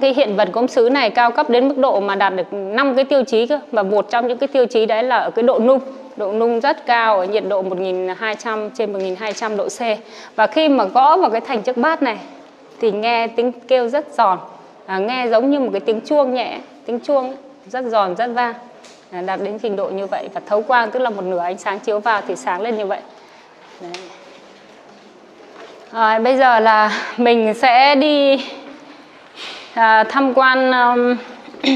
cái hiện vật gốm sứ này cao cấp đến mức độ mà đạt được 5 cái tiêu chí cơ và một trong những cái tiêu chí đấy là ở cái độ nung độ nung rất cao ở nhiệt độ 1200 trên 1200 độ C và khi mà gõ vào cái thành chiếc bát này thì nghe tiếng kêu rất giòn à, nghe giống như một cái tiếng chuông nhẹ tiếng chuông rất giòn rất vang à, đạt đến trình độ như vậy và thấu quang tức là một nửa ánh sáng chiếu vào thì sáng lên như vậy Đấy. À, bây giờ là mình sẽ đi à, tham quan um,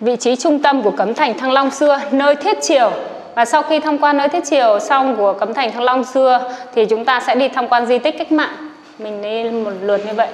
vị trí trung tâm của cấm thành Thăng Long xưa, nơi thiết triều. Và sau khi tham quan nơi thiết triều xong của cấm thành Thăng Long xưa thì chúng ta sẽ đi tham quan di tích cách mạng. Mình đi một lượt như vậy.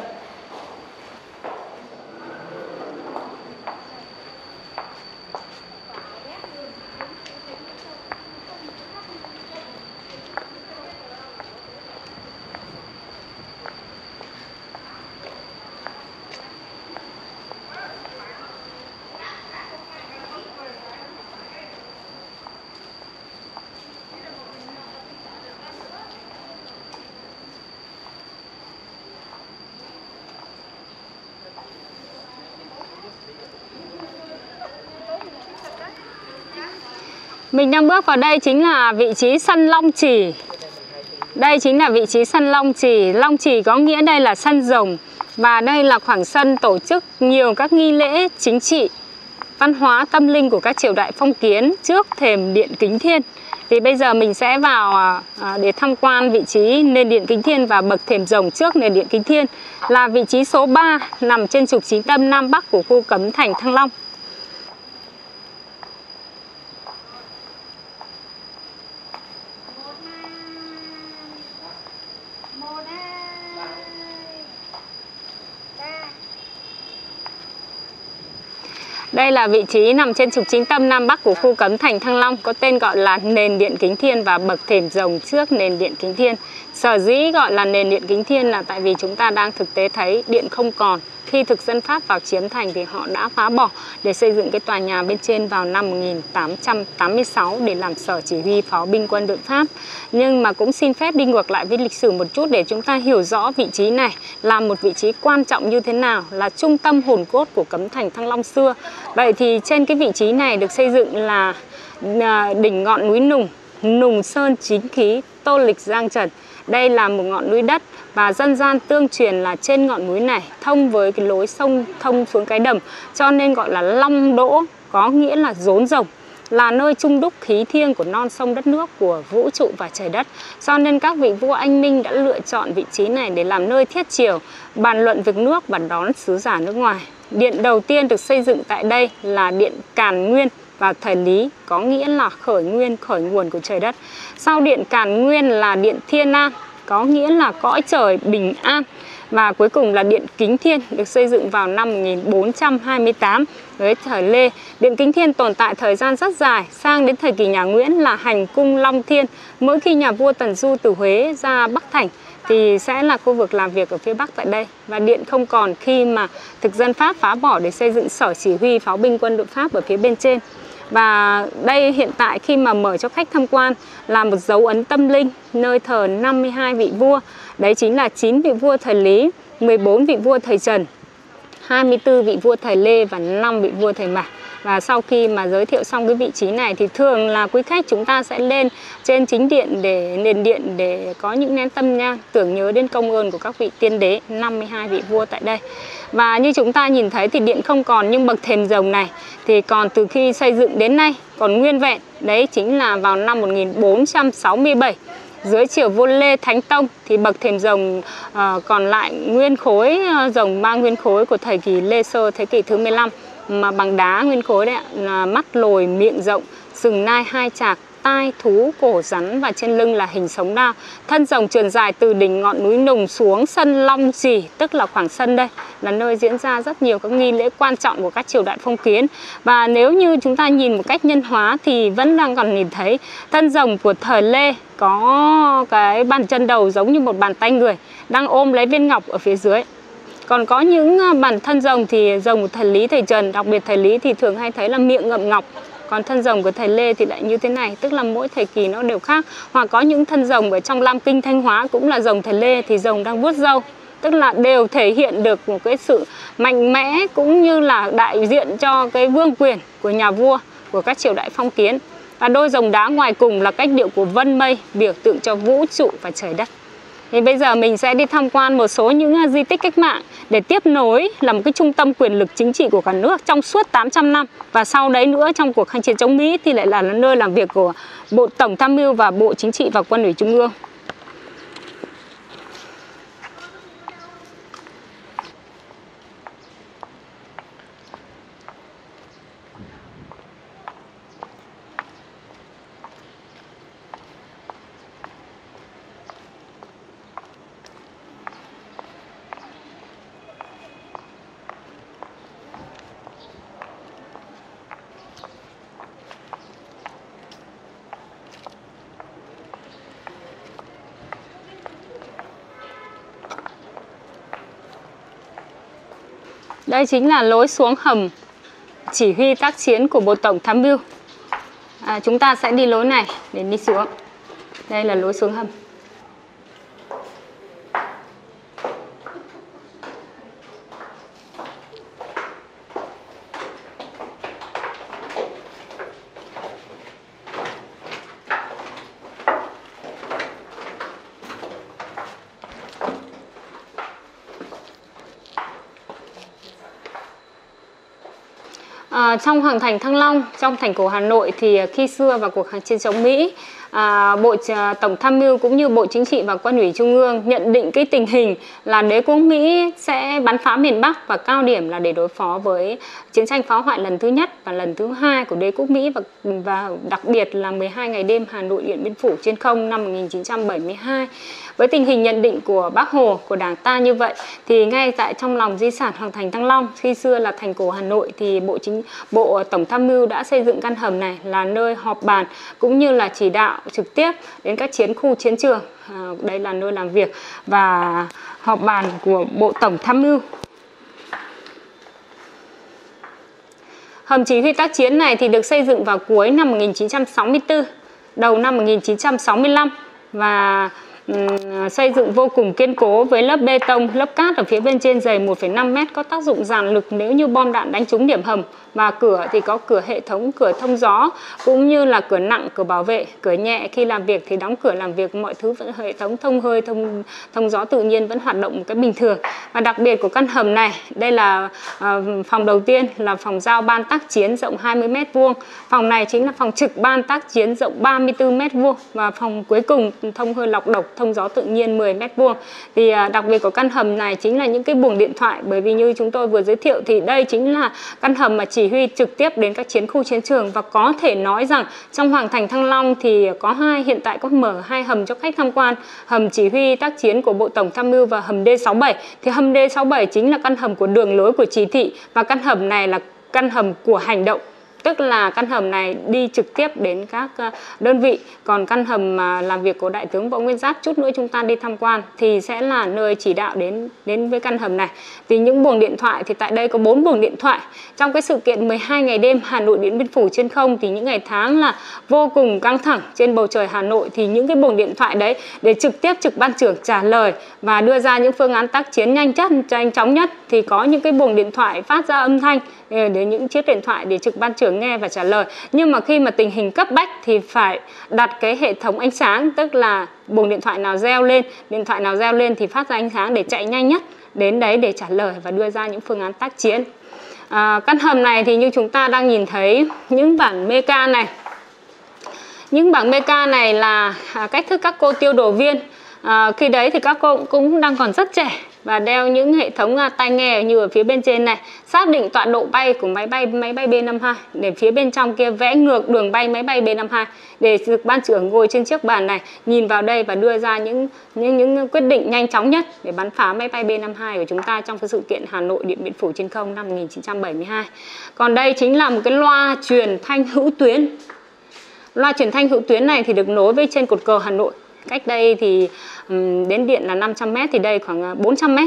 Mình đang bước vào đây chính là vị trí sân Long Trì. Đây chính là vị trí sân Long Trì. Long Trì có nghĩa đây là sân rồng Và đây là khoảng sân tổ chức nhiều các nghi lễ chính trị, Văn hóa, tâm linh của các triều đại phong kiến trước thềm điện kính thiên. Thì bây giờ mình sẽ vào à, à, để tham quan vị trí nền điện kính thiên và bậc thềm rồng trước nền điện kính thiên là vị trí số 3 nằm trên trục chính tâm Nam Bắc của khu cấm thành Thăng Long. Đây là vị trí nằm trên trục chính tâm Nam Bắc của khu cấm thành Thăng Long, có tên gọi là nền điện kính thiên và bậc thềm rồng trước nền điện kính thiên. Sở dĩ gọi là nền điện kính thiên là tại vì chúng ta đang thực tế thấy điện không còn khi thực dân Pháp vào chiếm thành thì họ đã phá bỏ để xây dựng cái tòa nhà bên trên vào năm 1886 để làm sở chỉ huy pháo binh quân đội Pháp. Nhưng mà cũng xin phép đi ngược lại với lịch sử một chút để chúng ta hiểu rõ vị trí này là một vị trí quan trọng như thế nào, là trung tâm hồn cốt của cấm thành Thăng Long xưa. Vậy thì trên cái vị trí này được xây dựng là à, đỉnh ngọn núi Nùng, Nùng Sơn chính khí, Tô Lịch Giang Trần. Đây là một ngọn núi đất và dân gian tương truyền là trên ngọn núi này thông với cái lối sông thông xuống cái đầm cho nên gọi là Long Đỗ có nghĩa là rốn rồng là nơi trung đúc khí thiêng của non sông đất nước của vũ trụ và trời đất. Cho nên các vị vua anh minh đã lựa chọn vị trí này để làm nơi thiết triều, bàn luận việc nước và đón sứ giả nước ngoài. Điện đầu tiên được xây dựng tại đây là điện Càn Nguyên và thời Lý có nghĩa là khởi nguyên, khởi nguồn của trời đất. Sau điện Càn Nguyên là điện Thiên An có nghĩa là cõi trời bình an và cuối cùng là Điện Kính Thiên được xây dựng vào năm 1428 với thời Lê. Điện Kính Thiên tồn tại thời gian rất dài, sang đến thời kỳ nhà Nguyễn là hành cung Long Thiên. Mỗi khi nhà vua Tần Du từ Huế ra Bắc Thành thì sẽ là khu vực làm việc ở phía Bắc tại đây và điện không còn khi mà thực dân Pháp phá bỏ để xây dựng sở chỉ huy pháo binh quân đội Pháp ở phía bên trên. Và đây hiện tại khi mà mở cho khách tham quan là một dấu ấn tâm linh nơi thờ 52 vị vua. Đấy chính là 9 vị vua thời Lý, 14 vị vua thời Trần, 24 vị vua thời Lê và 5 vị vua thời Mạc và sau khi mà giới thiệu xong cái vị trí này thì thường là quý khách chúng ta sẽ lên trên chính điện để nền điện để có những nén tâm nha. Tưởng nhớ đến công ơn của các vị tiên đế 52 vị vua tại đây. Và như chúng ta nhìn thấy thì điện không còn nhưng bậc thềm rồng này thì còn từ khi xây dựng đến nay còn nguyên vẹn. Đấy chính là vào năm 1467 dưới triều vua Lê Thánh Tông thì bậc thềm rồng uh, còn lại nguyên khối uh, rồng ba nguyên khối của thời kỳ Lê Sơ thế kỷ thứ 15 mà bằng đá nguyên khối đấy ạ, là mắt lồi miệng rộng, sừng nai hai chạc, tai thú cổ rắn và trên lưng là hình sống đao. Thân rồng trườn dài từ đỉnh ngọn núi nùng xuống sân long trì tức là khoảng sân đây là nơi diễn ra rất nhiều các nghi lễ quan trọng của các triều đại phong kiến. Và nếu như chúng ta nhìn một cách nhân hóa thì vẫn đang còn nhìn thấy thân rồng của thời lê có cái bàn chân đầu giống như một bàn tay người đang ôm lấy viên ngọc ở phía dưới còn có những ờ, bản thân rồng thì rồng của thầy Lý, thầy Trần, đặc biệt thầy Lý thì thường hay thấy là miệng ngậm ngọc. Còn thân rồng của thầy Lê thì lại như thế này tức là mỗi thời kỳ nó đều khác. Hoặc có những thân rồng ở trong Lam Kinh Thanh Hóa cũng là rồng thầy Lê thì rồng đang vuốt râu. Tức là đều thể hiện được một cái sự mạnh mẽ cũng như là đại diện cho cái vương quyền của nhà vua của các triều đại phong kiến. Và đôi rồng đá ngoài cùng là cách điệu của vân mây biểu tượng cho vũ trụ và trời đất thì bây giờ mình sẽ đi tham quan một số những à, di tích cách mạng để tiếp nối là một cái trung tâm quyền lực chính trị của cả nước trong suốt 800 năm và sau đấy nữa trong cuộc kháng chiến chống Mỹ thì lại là nơi làm việc của Bộ Tổng tham mưu và Bộ Chính trị và Quân ủy Trung ương. Đây chính là lối xuống hầm chỉ huy tác chiến của Bộ Tổng Tham mưu. À, chúng ta sẽ đi lối này để đi xuống. Đây là lối xuống hầm. À, trong hoàng thành Thăng Long, trong thành cổ Hà Nội thì ờ, khi xưa vào cuộc kháng chiến chống Mỹ, à, Bộ à, Tổng tham mưu cũng như Bộ Chính trị và Quân ủy Trung ương nhận định cái tình hình là đế quốc Mỹ sẽ bắn phá miền Bắc và cao điểm là để đối phó với chiến tranh phá hoại lần thứ nhất và lần thứ hai của đế quốc Mỹ và và đặc biệt là 12 ngày đêm Hà Nội Điện Biên Phủ trên không năm 1972. Với tình hình nhận định của Bác Hồ, của Đảng ta như vậy thì ngay tại trong lòng di sản Hoàng thành Thăng Long khi xưa là thành cổ Hà Nội thì Bộ Chính Bộ Tổng tham mưu đã xây dựng căn hầm này là nơi họp bàn cũng như là chỉ đạo trực tiếp đến các chiến khu chiến trường. À, đây là nơi làm việc và họp bàn của Bộ Tổng tham mưu Hầm chỉ huy tác chiến này thì được xây dựng vào cuối năm 1964, đầu năm 1965 và À, xây dựng vô cùng kiên cố với lớp bê tông, lớp cát ở phía bên trên dày 1,5m có tác dụng giàn lực nếu như bom đạn đánh trúng điểm hầm. Và cửa thì có cửa hệ thống cửa thông gió cũng như là cửa nặng cửa bảo vệ cửa nhẹ. Khi làm việc thì đóng cửa làm việc mọi thứ vẫn hệ thống thông hơi thông thông gió tự nhiên vẫn hoạt động một cách bình thường. Và đặc biệt của căn hầm này đây là uh, phòng đầu tiên là phòng giao ban tác chiến rộng 20m vuông. Phòng này chính là phòng trực ban tác chiến rộng 34m vuông. Và phòng cuối cùng thông hơi lọc độc thông gió tự nhiên 10 mét vuông. Thì à, đặc biệt của căn hầm này chính là những cái buồng điện thoại bởi vì như chúng tôi vừa giới thiệu thì đây chính là căn hầm mà chỉ chỉ huy trực tiếp đến các chiến khu chiến trường. Và có thể nói rằng trong Hoàng thành Thăng Long thì có hai hiện tại có mở hai hầm cho khách tham quan, hầm chỉ huy tác chiến của Bộ Tổng tham mưu và hầm D67. Thì hầm D67 chính là căn hầm của đường lối của chỉ thị và căn hầm này là căn hầm của hành động tức là căn hầm này đi trực tiếp đến các ờ, đơn vị. Còn căn hầm mà làm việc của đại tướng võ nguyên giáp, chút nữa chúng ta đi tham quan thì sẽ là nơi chỉ đạo đến đến với căn hầm này. Vì những buồng điện thoại thì tại đây có bốn buồng điện thoại. Trong cái sự kiện 12 ngày đêm Hà Nội Điện Biên Phủ trên không thì những ngày tháng là vô cùng căng thẳng trên bầu trời Hà Nội thì những cái buồng điện thoại đấy để trực tiếp trực ban trưởng trả lời và đưa ra những phương án tác chiến nhanh chất nhanh chóng nhất thì có những cái buồng điện thoại phát ra âm thanh Ừ, đến những chiếc điện thoại để trực ban trưởng nghe và trả lời. Nhưng mà khi mà tình hình cấp bách thì phải đặt cái hệ thống ánh sáng tức là buồng điện thoại nào reo lên điện thoại nào reo lên thì phát ra ánh sáng để chạy nhanh nhất đến đấy để trả lời và đưa ra những phương án tác chiến. À, căn hầm này thì như chúng ta đang nhìn thấy những bản meca này. Những bảng meca này là à, cách thức các cô tiêu đồ viên. À, khi đấy thì các cô cũng đang còn rất trẻ và đeo những hệ thống à, tai nghe như ở phía bên trên này xác định tọa độ bay của máy bay máy bay B52 để phía bên trong kia vẽ ngược đường bay máy bay B52 để được ban trưởng ngồi trên chiếc bàn này, nhìn vào đây và đưa ra những những những quyết định nhanh chóng nhất để bắn phá máy bay B52 của chúng ta trong cái sự kiện Hà Nội Điện Biên Phủ trên không năm 1972. Còn đây chính là một cái loa truyền thanh hữu tuyến. Loa truyền thanh hữu tuyến này thì được nối với trên cột cờ Hà Nội cách đây thì đến điện là 500 m thì đây khoảng à, 400 m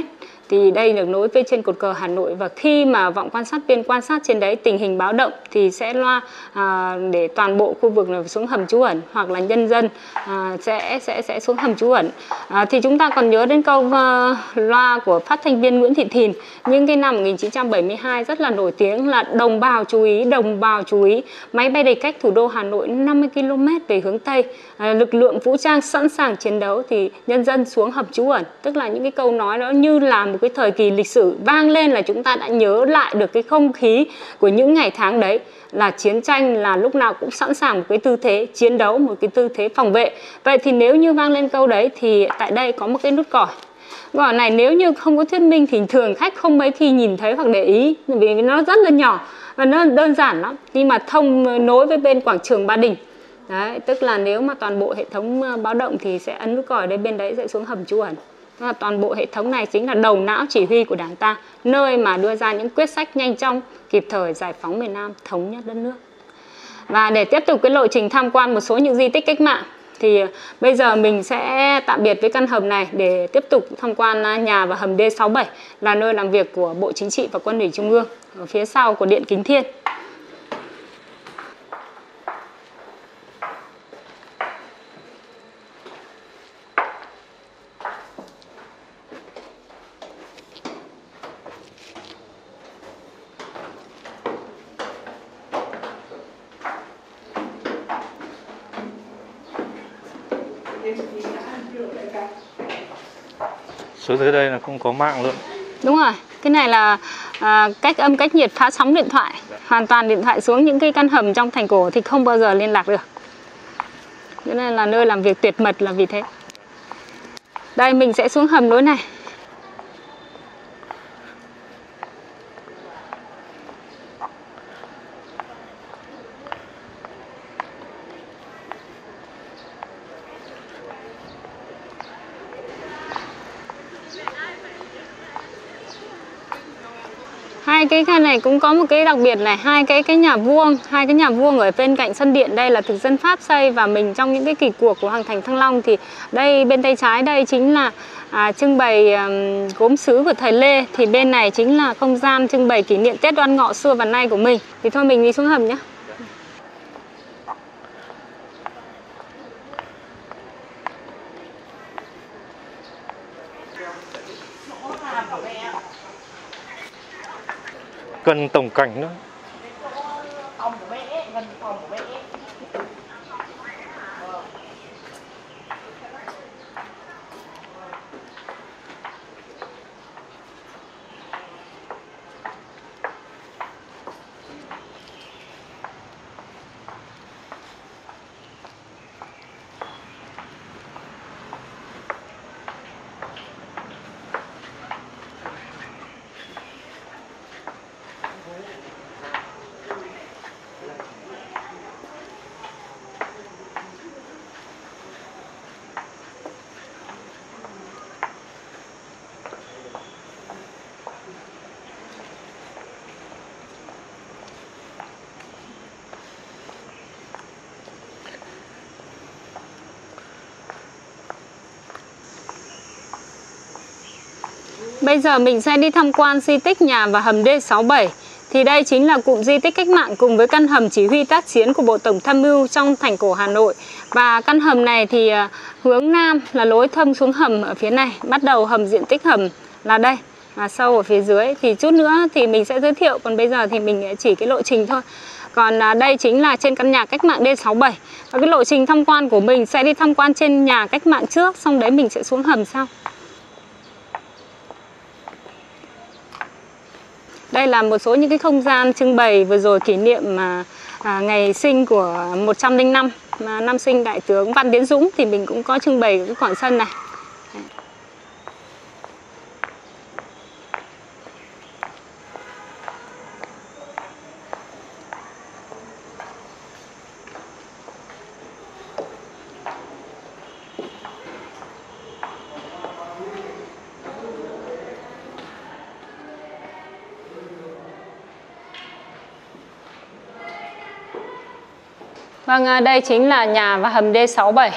thì đây được nối với trên cột cờ Hà Nội và khi mà vọng quan sát viên quan sát trên đấy tình hình báo động thì sẽ loa à, để toàn bộ khu vực là xuống hầm trú ẩn hoặc là nhân dân à, sẽ sẽ sẽ xuống hầm trú ẩn. À, thì chúng ta còn nhớ đến câu à, loa của phát thanh viên Nguyễn Thị Thìn. Những cái năm 1972 rất là nổi tiếng là đồng bào chú ý đồng bào chú ý. Máy bay đầy cách thủ đô Hà Nội 50 km về hướng tây. À, lực lượng vũ trang sẵn sàng chiến đấu thì nhân dân xuống hầm trú ẩn. Tức là những cái câu nói đó như là một cái thời kỳ lịch sử vang lên là chúng ta đã nhớ lại được cái không khí của những ngày tháng đấy. Là chiến tranh là lúc nào cũng sẵn sàng một cái tư thế chiến đấu, một cái tư thế phòng vệ. Vậy thì nếu như vang lên câu đấy thì tại đây có một cái nút còi. Gọi này nếu như không có thuyết minh thì thường khách không mấy khi nhìn thấy hoặc để ý vì nó rất là nhỏ và nó đơn giản lắm. Nhưng mà thông nối với bên quảng trường Ba Đình. Đấy, tức là nếu mà toàn bộ hệ thống ờ, báo động thì sẽ ấn nút còi đây, bên đấy sẽ xuống hầm trú ẩn. Vâng và toàn bộ hệ thống này chính là đầu não chỉ huy của Đảng ta, nơi mà đưa ra những quyết sách nhanh chóng, kịp thời giải phóng miền Nam, thống nhất đất nước. Và để tiếp tục cái lộ trình tham quan một số những di tích cách mạng thì ờ, bây giờ mình sẽ tạm biệt với căn hầm này để tiếp tục tham quan nhà và hầm D67 là nơi làm việc của Bộ Chính trị và Quân ủy Trung ương ở phía sau của Điện Kính Thiên. Xuống dưới đây là không có mạng luôn. Đúng rồi. Cái này là à, cách âm cách nhiệt phá sóng điện thoại. Hoàn toàn điện thoại xuống những cái căn hầm trong thành cổ thì không bao giờ liên lạc được. Cho nên là nơi làm việc tuyệt mật là vì thế. Đây mình sẽ xuống hầm lối này hai cái căn này cũng có một cái đặc biệt này hai cái cái nhà vuông hai cái nhà vuông ở bên cạnh sân điện đây là thực dân pháp xây và mình trong những cái kỳ cuộc của hoàng thành thăng long thì đây bên tay trái đây chính là à, trưng bày um, gốm sứ của thời lê. Thì bên này chính là không gian trưng bày kỷ niệm tết đoan ngọ xưa và nay của mình. Thì thôi mình đi xuống hầm nhé cần tổng cảnh nữa Bây giờ mình sẽ đi tham quan di tích nhà và hầm D67 thì đây chính là cụm di tích cách mạng cùng với căn hầm chỉ huy tác chiến của Bộ Tổng Tham mưu trong thành cổ Hà Nội. Và căn hầm này thì à, hướng Nam là lối thông xuống hầm ở phía này. Bắt đầu hầm diện tích hầm là đây và sâu ở phía dưới. Thì chút nữa thì mình sẽ giới thiệu, còn bây giờ thì mình chỉ cái lộ trình thôi. Còn à, đây chính là trên căn nhà cách mạng D67 Và cái lộ trình tham quan của mình sẽ đi tham quan trên nhà cách mạng trước Xong đấy mình sẽ xuống hầm sau Đây là một số những cái không gian trưng bày vừa rồi kỷ niệm mà à, ngày sinh của 105 mà năm sinh đại tướng Văn Tiến Dũng thì mình cũng có trưng bày cái khoảng sân này. Vâng, à, đây chính là nhà và hầm D67.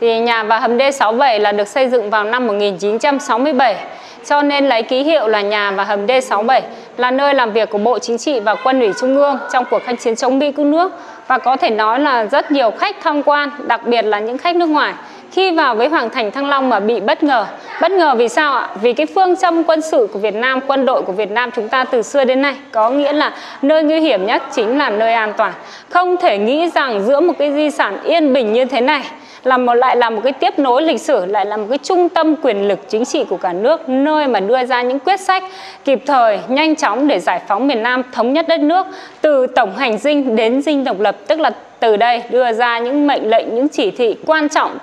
Thì nhà và hầm D67 là được xây dựng vào năm 1967 cho nên lấy ký hiệu là nhà và hầm D67 là nơi làm việc của Bộ Chính trị và Quân ủy Trung ương trong cuộc kháng chiến chống Mỹ cứu nước và có thể nói là rất nhiều khách tham quan, đặc biệt là những khách nước ngoài khi vào với Hoàng Thành Thăng Long mà bị bất ngờ. Bất ngờ vì sao ạ? Vì cái phương châm quân sự của Việt Nam, quân đội của Việt Nam chúng ta từ xưa đến nay có nghĩa là nơi nguy hiểm nhất chính là nơi an toàn. Không thể nghĩ rằng giữa một cái di sản yên bình như thế này là một lại là một cái tiếp nối lịch sử lại là một cái trung tâm quyền lực chính trị của cả nước nơi mà đưa ra những quyết sách kịp thời nhanh chóng để giải phóng miền Nam thống nhất đất nước từ tổng hành dinh đến dinh độc lập. Tức là từ đây đưa ra những mệnh lệnh, những chỉ thị quan trọng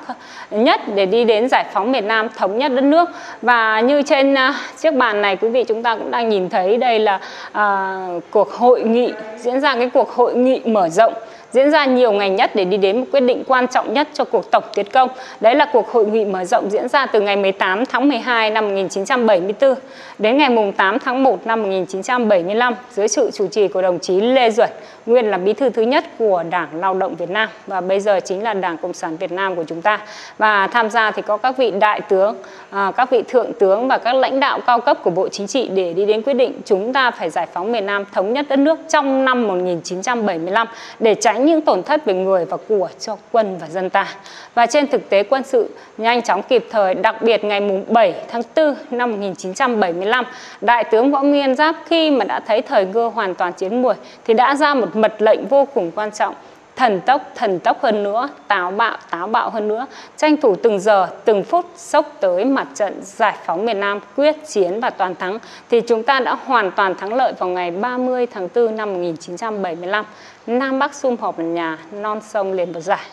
nhất để đi đến giải phóng miền Nam thống nhất đất nước. Và như trên uh, chiếc bàn này quý vị chúng ta cũng đang nhìn thấy đây là uh, cuộc hội nghị diễn ra cái cuộc hội nghị mở rộng diễn ra nhiều ngày nhất để đi đến một quyết định quan trọng nhất cho cuộc tổng tiến công. Đấy là cuộc hội nghị mở rộng diễn ra từ ngày 18 tháng 12 năm 1974 đến ngày 8 tháng 1 năm 1975 dưới sự chủ trì của đồng chí Lê Duẩn, nguyên là bí thư thứ nhất của Đảng Lao động Việt Nam và bây giờ chính là Đảng Cộng sản Việt Nam của chúng ta. Và tham gia thì có các vị đại tướng, à, các vị thượng tướng và các lãnh đạo cao cấp của Bộ Chính trị để đi đến quyết định chúng ta phải giải phóng miền Nam thống nhất đất nước trong năm 1975 để tránh những tổn thất về người và của cho quân và dân ta. Và trên thực tế quân sự nhanh chóng kịp thời, đặc biệt ngày 7 tháng 4 năm 1975, Đại tướng Võ Nguyên Giáp khi mà đã thấy thời cơ hoàn toàn chiến mùi thì đã ra một mật lệnh vô cùng quan trọng thần tốc, thần tốc hơn nữa, táo bạo, táo bạo hơn nữa, tranh thủ từng giờ, từng phút sốc tới mặt trận giải phóng miền Nam quyết chiến và toàn thắng thì chúng ta đã hoàn toàn thắng lợi vào ngày 30 tháng 4 năm 1975. Nam Bắc sum họp nhà, non sông liền một giải.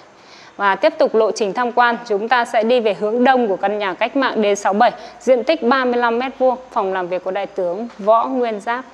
Và tiếp tục lộ trình tham quan, chúng ta sẽ đi về hướng đông của căn nhà cách mạng D67, diện tích 35 m2, phòng làm việc của Đại tướng Võ Nguyên Giáp.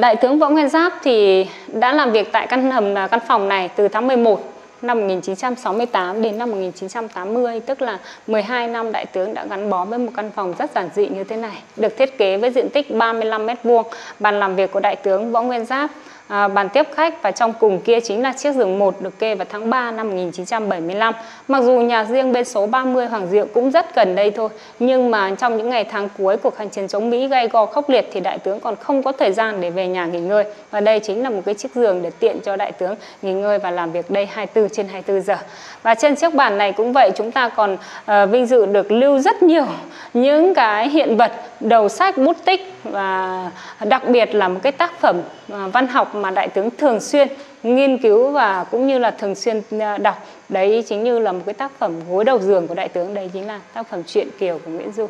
Đại tướng Võ Nguyên Giáp thì đã làm việc tại căn hầm à, căn phòng này từ tháng 11 năm 1968 đến năm 1980 tức là 12 năm đại tướng đã gắn bó với một căn phòng rất giản dị như thế này, được thiết kế với diện tích 35 m2 bàn làm việc của đại tướng Võ Nguyên Giáp à, bàn tiếp khách và trong cùng kia chính là chiếc giường 1 được kê vào tháng 3 năm 1975. Mặc dù nhà riêng bên số 30 Hoàng Diệu cũng rất gần đây thôi, nhưng mà trong những ngày tháng cuối cuộc hành chiến chống Mỹ gay go khốc liệt thì đại tướng còn không có thời gian để về nhà nghỉ ngơi. Và đây chính là một cái chiếc giường để tiện cho đại tướng nghỉ ngơi và làm việc đây 24 trên 24 giờ. Và trên chiếc bàn này cũng vậy, chúng ta còn uh, vinh dự được lưu rất nhiều những cái hiện vật, đầu sách, bút tích và đặc biệt là một cái tác phẩm à, văn học mà đại tướng thường xuyên nghiên cứu và cũng như là thường xuyên à, đọc. Đấy chính như là một cái tác phẩm gối đầu giường của đại tướng. Đấy chính là tác phẩm truyện kiều của Nguyễn Du.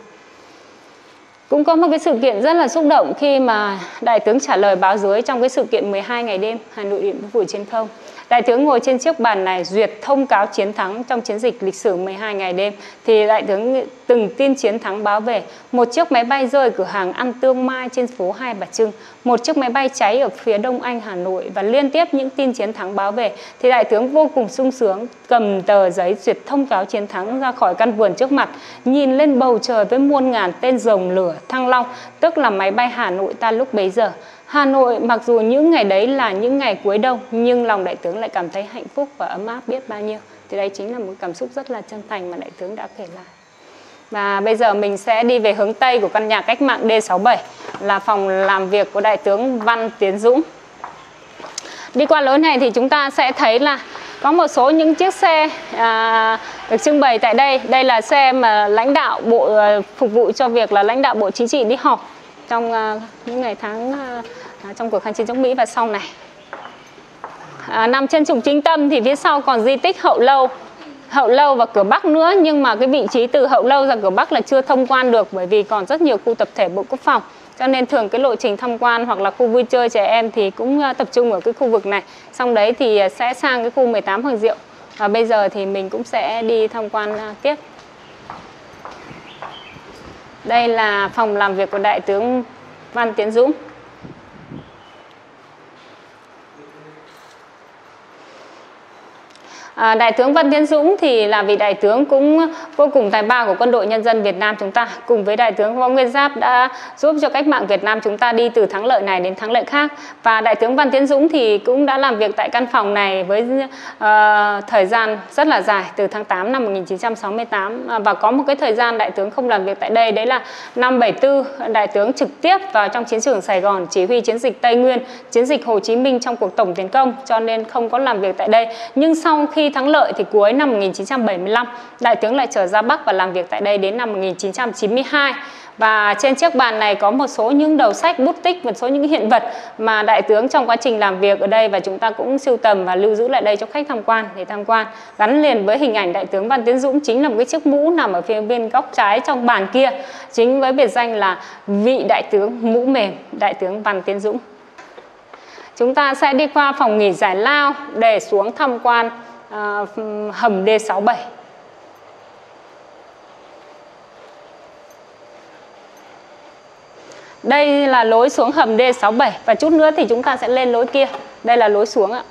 Cũng có một cái sự kiện rất là xúc động khi mà đại tướng trả lời báo giới trong cái sự kiện 12 ngày đêm Hà Nội Điện Biên Phủ trên không Đại tướng ngồi trên chiếc bàn này duyệt thông cáo chiến thắng trong chiến dịch lịch sử 12 ngày đêm. Thì đại tướng từng tin chiến thắng báo về. Một chiếc máy bay rơi cửa hàng ăn tương mai trên phố Hai Bà Trưng, một chiếc máy bay cháy ở phía Đông Anh Hà Nội và liên tiếp những tin chiến thắng báo về. Thì đại tướng vô cùng sung sướng cầm tờ giấy duyệt thông cáo chiến thắng ra khỏi căn vườn trước mặt, nhìn lên bầu trời với muôn ngàn tên rồng lửa thăng long, tức là máy bay Hà Nội ta lúc bấy giờ. Hà Nội mặc dù những ngày đấy là những ngày cuối đông nhưng lòng đại tướng lại cảm thấy hạnh phúc và ấm áp biết bao nhiêu. Thì đây chính là một cảm xúc rất là chân thành mà đại tướng đã kể lại. Và bây giờ mình sẽ đi về hướng Tây của căn nhà cách mạng D67 là phòng làm việc của Đại tướng Văn Tiến Dũng. Đi qua lối này thì chúng ta sẽ thấy là có một số những chiếc xe à, được trưng bày tại đây. Đây là xe mà lãnh đạo bộ à, phục vụ cho việc là lãnh đạo bộ chính trị đi họp trong à, những ngày tháng à, à, trong cuộc kháng chiến chống Mỹ và sau này. À, nằm trên trục chính tâm thì phía sau còn di tích hậu lâu. Hậu lâu và cửa bắc nữa nhưng mà cái vị trí từ hậu lâu ra cửa bắc là chưa thông quan được bởi vì còn rất nhiều khu tập thể bộ quốc phòng. Cho nên thường cái lộ trình tham quan hoặc là khu vui chơi trẻ em thì cũng tập trung ở cái khu vực này. Xong đấy thì sẽ sang cái khu 18 Hoàng Diệu. Và bây giờ thì mình cũng sẽ đi tham quan tiếp đây là phòng làm việc của đại tướng Văn Tiến Dũng. À, đại tướng Văn Tiến Dũng thì là vị đại tướng cũng vô cùng tài ba của quân đội nhân dân Việt Nam chúng ta cùng với đại tướng Võ Nguyên Giáp đã giúp cho cách mạng Việt Nam chúng ta đi từ thắng lợi này đến thắng lợi khác. Và đại tướng Văn Tiến Dũng thì cũng đã làm việc tại căn phòng này với uh, thời gian rất là dài từ tháng 8 năm 1968 à, và có một cái thời gian đại tướng không làm việc tại đây đấy là năm 74 đại tướng trực tiếp vào trong chiến trường Sài Gòn chỉ huy chiến dịch Tây Nguyên chiến dịch Hồ Chí Minh trong cuộc tổng tiến công cho nên không có làm việc tại đây. Nhưng sau khi thắng lợi thì cuối năm 1975, đại tướng lại trở ra Bắc và làm việc tại đây đến năm 1992 và trên chiếc bàn này có một số những đầu sách bút tích một số những hiện vật mà đại tướng trong quá trình làm việc ở đây và chúng ta cũng sưu tầm và lưu giữ lại đây cho khách tham quan để tham quan. Gắn liền với hình ảnh đại tướng Văn Tiến Dũng chính là một cái chiếc mũ nằm ở phía bên góc trái trong bàn kia chính với biệt danh là vị đại tướng mũ mềm đại tướng Văn Tiến Dũng. Chúng ta sẽ đi qua phòng nghỉ giải lao để xuống tham quan à, hầm D67 Đây là lối xuống hầm D67 và chút nữa thì chúng ta sẽ lên lối kia. Đây là lối xuống ạ.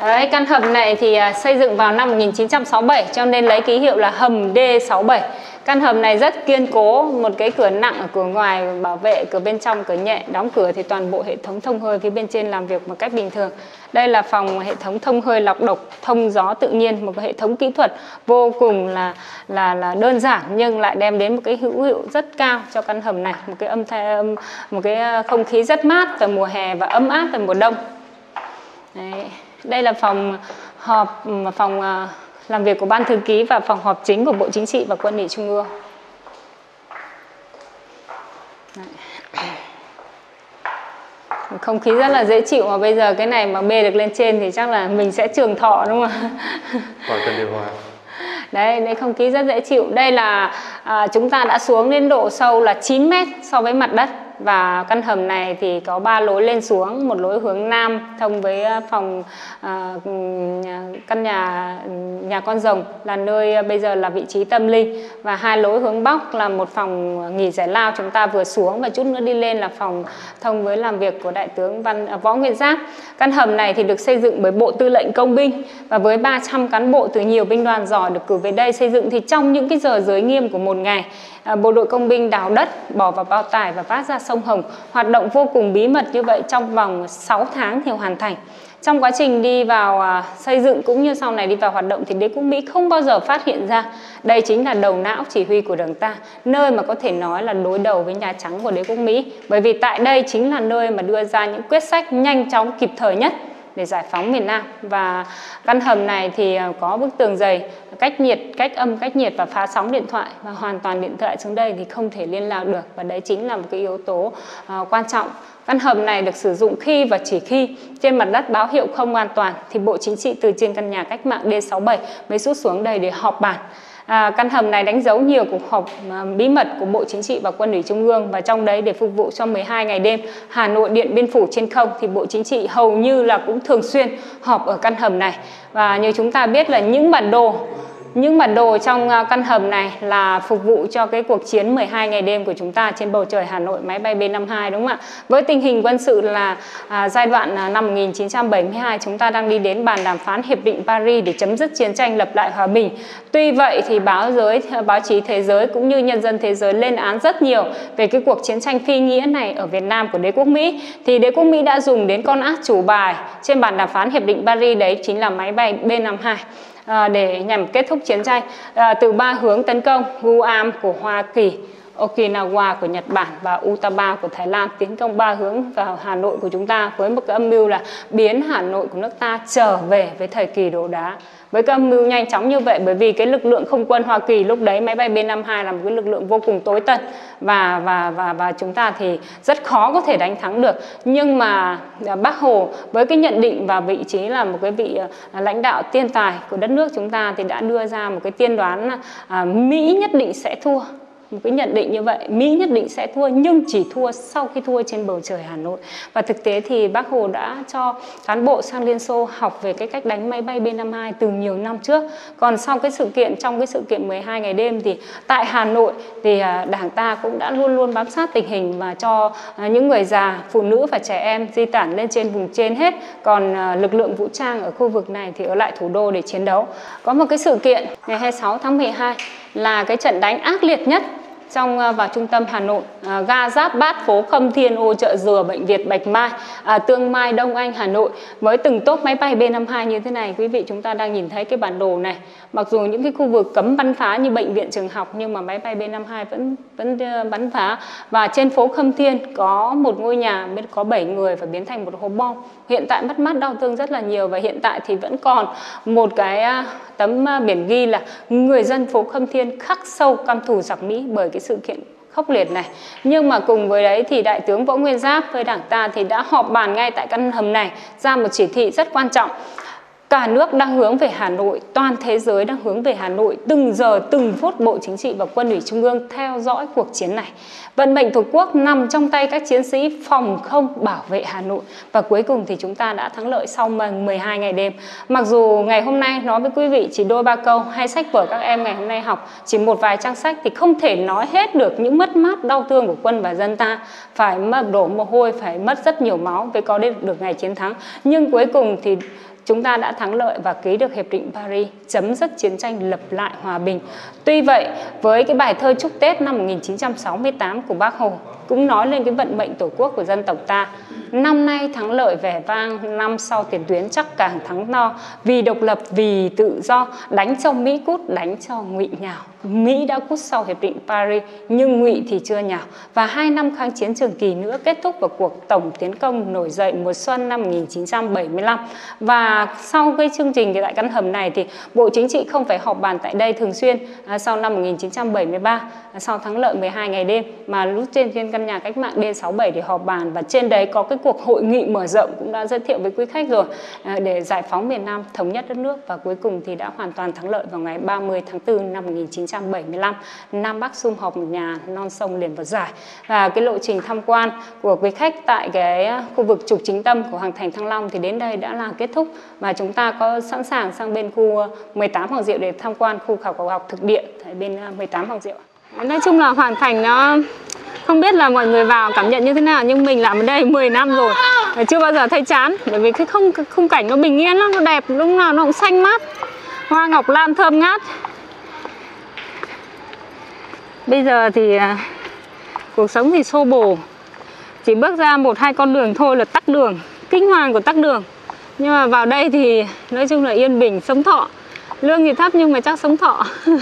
Đấy, căn hầm này thì à, xây dựng vào năm 1967 cho nên lấy ký hiệu là hầm D67. Căn hầm này rất kiên cố, một cái cửa nặng ở cửa ngoài bảo vệ, cửa bên trong cửa nhẹ, đóng cửa thì toàn bộ hệ thống thông hơi phía bên trên làm việc một cách bình thường. Đây là phòng hệ thống thông hơi lọc độc, thông gió tự nhiên, một cái hệ thống kỹ thuật vô cùng là là là đơn giản nhưng lại đem đến một cái hữu hiệu rất cao cho căn hầm này, một cái âm thanh một cái à, không khí rất mát vào mùa hè và ấm áp vào mùa đông. Đấy. Đây là phòng họp phòng à, làm việc của ban thư ký và phòng họp chính của Bộ Chính trị và Quân ủy Trung ương. Không khí rất là dễ chịu mà bây giờ cái này mà bê được lên trên thì chắc là mình sẽ trường thọ đúng không ạ? cần điều hòa. Đấy, đây không khí rất dễ chịu. Đây là à, chúng ta đã xuống đến độ sâu là 9 mét so với mặt đất và căn hầm này thì có ba lối lên xuống một lối hướng nam thông với ờ, phòng à, căn nhà nhà con rồng là nơi ờ, bây giờ là vị trí tâm linh. Và hai lối hướng bắc là một phòng nghỉ giải lao chúng ta vừa xuống và chút nữa đi lên là phòng thông với làm việc của đại tướng văn à, võ nguyên giáp. Căn hầm này thì được xây dựng bởi bộ tư lệnh công binh và với 300 cán bộ từ nhiều binh đoàn giỏi được cử về đây xây dựng thì trong những cái giờ giới nghiêm của một ngày À, bộ đội công binh đào đất bỏ vào bao tải và vác ra sông Hồng. Hoạt động vô cùng bí mật như vậy trong vòng 6 tháng thì hoàn thành. Trong quá trình đi vào à, xây dựng cũng như sau này đi vào hoạt động thì đế quốc Mỹ không bao giờ phát hiện ra. Đây chính là đầu não chỉ huy của đảng ta, nơi mà có thể nói là đối đầu với Nhà Trắng của đế quốc Mỹ. Bởi vì tại đây chính là nơi mà đưa ra những quyết sách nhanh chóng, kịp thời nhất để giải phóng miền Nam. Và căn hầm này thì à, có bức tường dày cách nhiệt, cách âm, cách nhiệt và phá sóng điện thoại và hoàn toàn điện thoại xuống đây thì không thể liên lạc được. Và đấy chính là một cái yếu tố uh, quan trọng. Căn hầm này được sử dụng khi và chỉ khi trên mặt đất báo hiệu không an toàn thì Bộ Chính trị từ trên căn nhà cách mạng D67 mới rút xuống đây để họp bàn. À, căn hầm này đánh dấu nhiều cuộc họp à, bí mật của Bộ Chính trị và Quân ủy Trung ương và trong đấy để phục vụ cho 12 ngày đêm Hà Nội Điện Biên Phủ trên không thì Bộ Chính trị hầu như là cũng thường xuyên họp ở căn hầm này. Và như chúng ta biết là những bản đồ những bản đồ trong à, căn hầm này là phục vụ cho cái cuộc chiến 12 ngày đêm của chúng ta trên bầu trời Hà Nội máy bay B-52 đúng không ạ? Với tình hình quân sự là à, giai đoạn à, năm 1972 chúng ta đang đi đến bàn đàm phán hiệp định Paris để chấm dứt chiến tranh lập lại hòa bình. Tuy vậy thì báo giới báo chí thế giới cũng như nhân dân thế giới lên án rất nhiều về cái cuộc chiến tranh phi nghĩa này ở Việt Nam của đế quốc Mỹ thì đế quốc Mỹ đã dùng đến con ác chủ bài trên bàn đàm phán hiệp định Paris đấy chính là máy bay B-52 à, để nhằm kết thúc chiến tranh. À, từ ba hướng tấn công Guam của Hoa Kỳ Okinawa của Nhật Bản và Utaba của Thái Lan tiến công ba hướng vào Hà Nội của chúng ta với một cái âm mưu là biến Hà Nội của nước ta trở về với thời kỳ đồ đá với cái âm mưu nhanh chóng như vậy, bởi vì cái lực lượng không quân Hoa Kỳ lúc đấy, máy bay B-52 là một cái lực lượng vô cùng tối tận và và và và chúng ta thì rất khó có thể đánh thắng được. Nhưng mà à, Bác Hồ với cái nhận định và vị trí là một cái vị à, lãnh đạo tiên tài của đất nước chúng ta thì đã đưa ra một cái tiên đoán là à, Mỹ nhất định sẽ thua một cái nhận định như vậy, Mỹ nhất định sẽ thua nhưng chỉ thua sau khi thua trên bầu trời Hà Nội. Và thực tế thì Bác Hồ đã cho cán bộ sang Liên Xô học về cái cách đánh máy bay B-52 từ nhiều năm trước. Còn sau cái sự kiện, trong cái sự kiện 12 ngày đêm thì tại Hà Nội thì à, Đảng ta cũng đã luôn luôn bám sát tình hình và cho à, những người già, phụ nữ và trẻ em di tản lên trên vùng trên hết. Còn à, lực lượng vũ trang ở khu vực này thì ở lại thủ đô để chiến đấu. Có một cái sự kiện, ngày 26 tháng 12 là cái trận đánh ác liệt nhất trong ờ, vào trung tâm Hà Nội, à, ga giáp bát phố Khâm Thiên, ô chợ Dừa, bệnh viện Bạch Mai, à, Tương Mai, Đông Anh, Hà Nội với từng tốp máy bay B-52 như thế này. Quý vị chúng ta đang nhìn thấy cái bản đồ này. Mặc dù những cái khu vực cấm bắn phá như bệnh viện trường học nhưng mà máy bay B-52 vẫn vẫn ờ, bắn phá và trên phố Khâm Thiên có một ngôi nhà bên có 7 người và biến thành một hố bom. Hiện tại mất mát đau thương rất là nhiều và hiện tại thì vẫn còn một cái à, tấm à, biển ghi là người dân phố Khâm Thiên khắc sâu căm thù giặc Mỹ bởi cái cái sự kiện khốc liệt này. Nhưng mà cùng với đấy thì đại tướng võ nguyên giáp với đảng ta thì đã họp bàn ngay tại căn hầm này, ra một chỉ thị rất quan trọng. Cả nước đang hướng về Hà Nội, toàn thế giới đang hướng về Hà Nội, từng giờ, từng phút Bộ Chính trị và Quân ủy Trung ương theo dõi cuộc chiến này. Vận mệnh Tổ quốc nằm trong tay các chiến sĩ phòng không bảo vệ Hà Nội. Và cuối cùng thì chúng ta đã thắng lợi sau 12 ngày đêm. Mặc dù ngày hôm nay nói với quý vị chỉ đôi ba câu hay sách vở các em ngày hôm nay học chỉ một vài trang sách thì không thể nói hết được những mất mát đau thương của quân và dân ta. Phải đổ mồ hôi, phải mất rất nhiều máu mới có được ngày chiến thắng. Nhưng cuối cùng thì chúng ta đã thắng lợi và ký được hiệp định Paris chấm dứt chiến tranh lập lại hòa bình. Tuy vậy, với cái bài thơ chúc Tết năm 1968 của Bác Hồ cũng nói lên cái vận mệnh tổ quốc của dân tộc ta. Năm nay thắng lợi vẻ vang, năm sau tiền tuyến chắc càng thắng no. Vì độc lập, vì tự do, đánh cho Mỹ cút, đánh cho Ngụy nhào. Mỹ đã cút sau hiệp định Paris, nhưng Ngụy thì chưa nhào. Và hai năm kháng chiến trường kỳ nữa kết thúc vào cuộc tổng tiến công nổi dậy mùa xuân năm 1975. Và sau cái chương trình tại căn hầm này thì Bộ Chính trị không phải họp bàn tại đây thường xuyên à, sau năm 1973, à, sau thắng lợi 12 ngày đêm mà lúc trên trên căn căn nhà cách mạng D67 để họp bàn và trên đấy có cái cuộc hội nghị mở rộng cũng đã giới thiệu với quý khách rồi à, để giải phóng miền Nam thống nhất đất nước và cuối cùng thì đã hoàn toàn thắng lợi vào ngày 30 tháng 4 năm 1975 Nam Bắc sum họp một nhà, non sông liền vào giải. Và cái lộ trình tham quan của quý khách tại cái ờ, khu vực trục chính tâm của Hoàng Thành Thăng Long thì đến đây đã là kết thúc. Và chúng ta có sẵn sàng sang bên khu ờ, 18 Hoàng Diệu để tham quan khu khảo cổ học thực địa tại bên ờ, 18 Hoàng Diệu. Nói chung là Hoàng Thành nó không biết là mọi người vào cảm nhận như thế nào, nhưng mình làm ở đây 10 năm rồi chưa bao giờ thấy chán, bởi vì cái không khung cảnh nó bình yên lắm, nó đẹp, lúc nào nó cũng xanh mát. Hoa ngọc lan thơm ngát bây giờ thì à, cuộc sống thì xô bồ chỉ bước ra một hai con đường thôi là tắc đường kinh hoàng của tắc đường nhưng mà vào đây thì nói chung là yên bình sống thọ lương thì thấp nhưng mà chắc sống thọ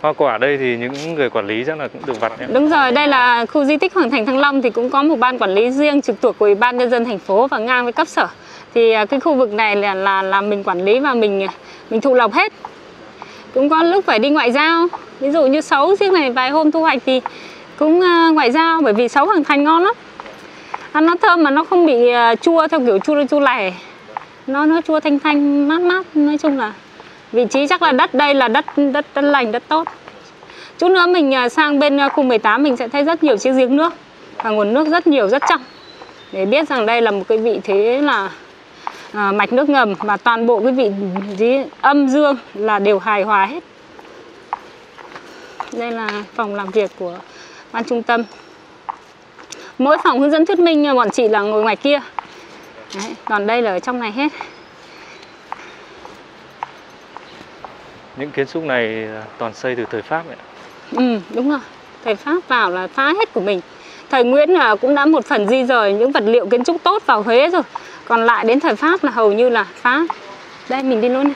hoa quả đây thì những người quản lý chắc là cũng được vặt nhé. Đúng rồi, đây là khu di tích Hoàng Thành Thăng Long thì cũng có một ban quản lý riêng trực thuộc của Ủy ban nhân dân thành phố và ngang với cấp sở. Thì à, cái khu vực này là là, là mình quản lý và mình mình thụ lộc hết. Cũng có lúc phải đi ngoại giao. Ví dụ như sấu riêng này, vài hôm thu hoạch thì cũng ờ, ngoại giao, bởi vì sấu Hoàng Thành ngon lắm. Ăn nó thơm mà nó không bị ờ, chua theo kiểu chua chua lẻ. Nó nó chua thanh thanh, mát mát, nói chung là vị trí chắc là đất đây là đất đất đất lành, đất tốt chút nữa mình ờ, sang bên khu 18 mình sẽ thấy rất nhiều chiếc giếng nước và nguồn nước rất nhiều, rất trong để biết rằng đây là một cái vị thế là à, mạch nước ngầm và toàn bộ cái vị trí âm dương là đều hài hòa hết đây là phòng làm việc của ban trung tâm mỗi phòng hướng dẫn thuyết minh bọn chị là ngồi ngoài kia Đấy, còn đây là ở trong này hết Những kiến trúc này toàn xây từ thời Pháp ạ. Ừ, đúng rồi. Thời Pháp vào là phá hết của mình. Thời Nguyễn là cũng đã một phần di rời những vật liệu kiến trúc tốt vào Huế rồi. Còn lại đến thời Pháp là hầu như là phá. Đây, mình đi luôn này.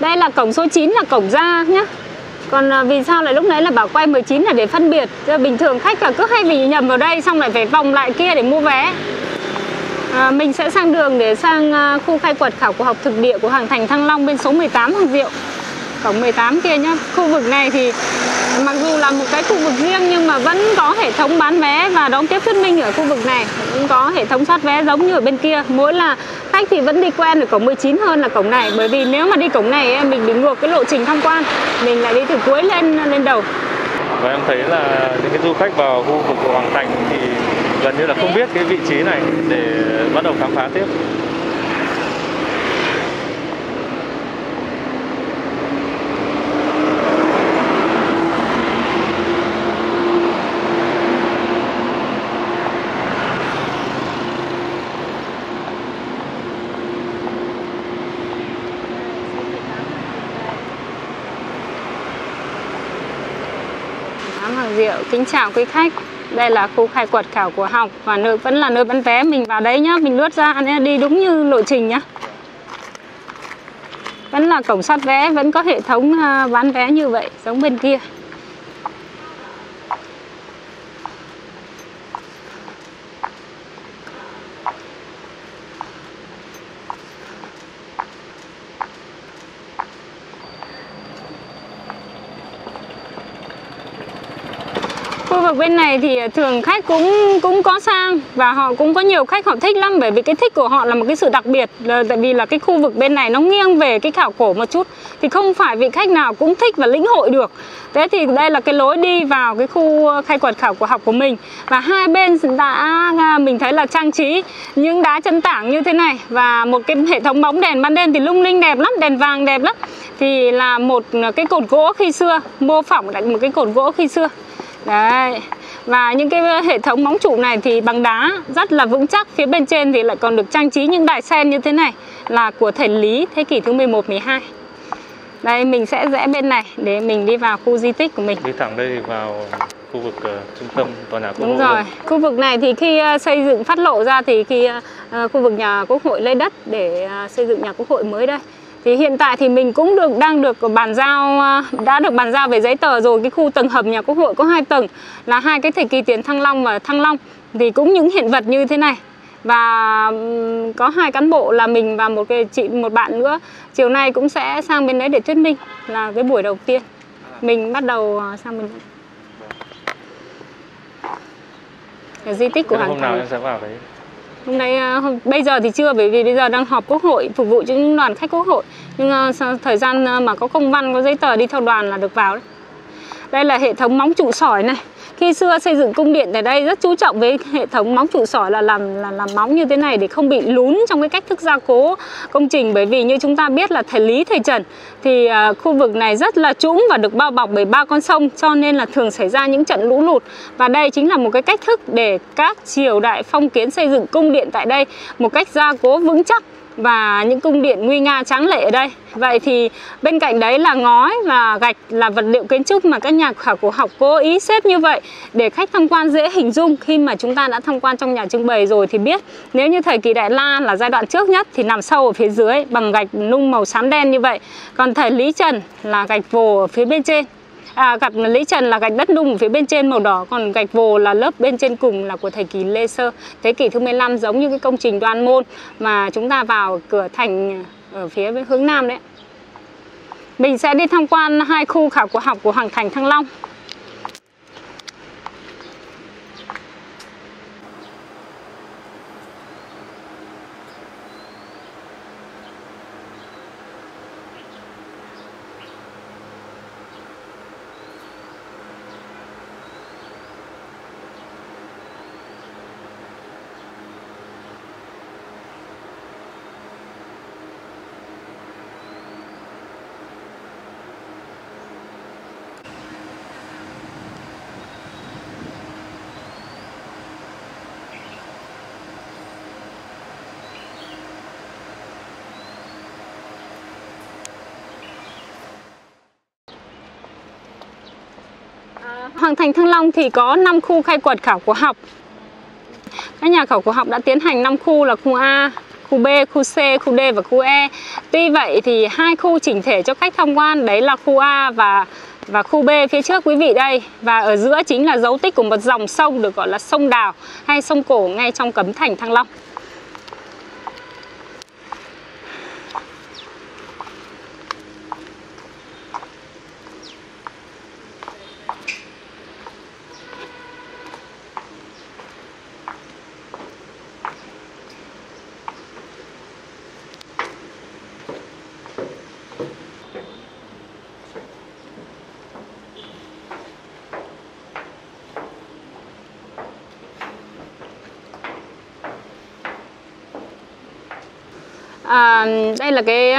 Đây là cổng số 9 là cổng ra nhá. Còn à, vì sao lại lúc nãy là bảo quay 19 là để phân biệt Chứ Bình thường khách là cứ hay bị nhầm vào đây, Xong lại phải vòng lại kia để mua vé à, Mình sẽ sang đường để sang à, khu khai quật khảo cổ học thực địa của hoàng Thành Thăng Long bên số 18 Hoàng Diệu. Cổng 18 kia nhá. Khu vực này thì mặc dù là một cái khu vực riêng nhưng mà vẫn có hệ thống bán vé và đón tiếp thuyết minh ở khu vực này. Cũng có hệ thống soát vé giống như ở bên kia. Mỗi là khách thì vẫn đi quen ở cổng 19 hơn là cổng này. Bởi vì nếu mà đi cổng này mình bị ngược cái lộ trình tham quan. Mình lại đi từ cuối lên lên đầu. Và em thấy là những cái du khách vào khu vực của Hoàng Thành thì gần như là không biết cái vị trí này để bắt đầu khám phá tiếp. Hoàng Diệu kính chào quý khách đây là khu khai quật khảo cổ học và nơi vẫn là nơi bán vé mình vào đấy nhá mình lướt ra nhá, đi đúng như lộ trình nhá. Vẫn là cổng soát vé vẫn có hệ thống à, bán vé như vậy giống bên kia. Bên này thì thường khách cũng cũng có sang và họ cũng có nhiều khách họ thích lắm, bởi vì cái thích của họ là một cái sự đặc biệt, là tại vì là cái khu vực bên này nó nghiêng về cái khảo cổ một chút, thì không phải vị khách nào cũng thích và lĩnh hội được. Thế thì đây là cái lối đi vào cái khu khai quật khảo cổ học của mình. Và hai bên đã à, mình thấy là trang trí những đá chân tảng như thế này và một cái hệ thống bóng đèn ban đêm thì lung linh đẹp lắm, đèn vàng đẹp lắm. Thì là một cái cột gỗ khi xưa, mô phỏng lại một cái cột gỗ khi xưa. Đấy. Và những cái hệ thống móng trụ này thì bằng đá rất là vững chắc. Phía bên trên thì lại còn được trang trí những đài sen như thế này là của thầy Lý thế kỷ thứ 11 12. Đây mình sẽ rẽ bên này để mình đi vào khu di tích của mình. Đi thẳng đây thì vào khu vực uh, trung tâm tòa nhà quốc Đúng hội. rồi. Khu vực này thì khi uh, xây dựng phát lộ ra thì khi uh, khu vực nhà Quốc hội lấy đất để uh, xây dựng nhà Quốc hội mới đây thì hiện tại thì mình cũng được đang được bàn giao đã được bàn giao về giấy tờ rồi. Cái khu tầng hầm nhà quốc hội có hai tầng là hai cái thời kỳ tiền thăng long và thăng long. Thì cũng những hiện vật như thế này. Và có hai cán bộ là mình và một cái chị một bạn nữa. Chiều nay cũng sẽ sang bên đấy để thuyết minh là cái buổi đầu tiên mình bắt đầu sang bên đấy. Ở di tích của hàng hôm nào thành. em sẽ vào đấy. Hôm nay ờ, bây giờ thì chưa, bởi vì bây giờ đang họp quốc hội, phục vụ cho những đoàn khách quốc hội nhưng ờ, thời gian ờ, mà có công văn, có giấy tờ đi theo đoàn là được vào đấy. Đây là hệ thống móng trụ sỏi này. Khi xưa xây dựng cung điện tại đây rất chú trọng với hệ thống móng trụ sỏi là làm là làm móng như thế này để không bị lún trong cái cách thức gia cố công trình. Bởi vì như chúng ta biết là thầy Lý thầy Trần thì à, khu vực này rất là trũng và được bao bọc bởi ba con sông cho nên là thường xảy ra những trận lũ lụt. Và đây chính là một cái cách thức để các triều đại phong kiến xây dựng cung điện tại đây một cách gia cố vững chắc và những cung điện nguy nga tráng lệ ở đây. Vậy thì bên cạnh đấy là ngói và gạch là vật liệu kiến trúc mà các nhà khảo cổ học cố ý xếp như vậy để khách tham quan dễ hình dung khi mà chúng ta đã tham quan trong nhà trưng bày rồi thì biết nếu như thời kỳ Đại La là giai đoạn trước nhất thì nằm sâu ở phía dưới bằng gạch nung màu xám đen như vậy. Còn thời Lý Trần là gạch vồ ở phía bên trên à, gạch Lý Trần là gạch đất nung phía bên trên màu đỏ còn gạch vồ là lớp bên trên cùng là của thời kỳ Lê Sơ thế kỷ thứ 15 giống như cái công trình đoan môn mà chúng ta vào cửa thành ở phía bên hướng nam đấy Mình sẽ đi tham quan hai khu khảo cổ học của Hoàng Thành Thăng Long. Hoàng Thành Thăng Long thì có 5 khu khai quật khảo cổ học. Các nhà khảo cổ học đã tiến hành 5 khu là khu A, khu B, khu C, khu D và khu E. Tuy vậy thì hai khu chỉnh thể cho khách tham quan đấy là khu A và và khu B phía trước quý vị đây và ở giữa chính là dấu tích của một dòng sông được gọi là sông Đào hay sông Cổ ngay trong cấm thành Thăng Long. Đây là cái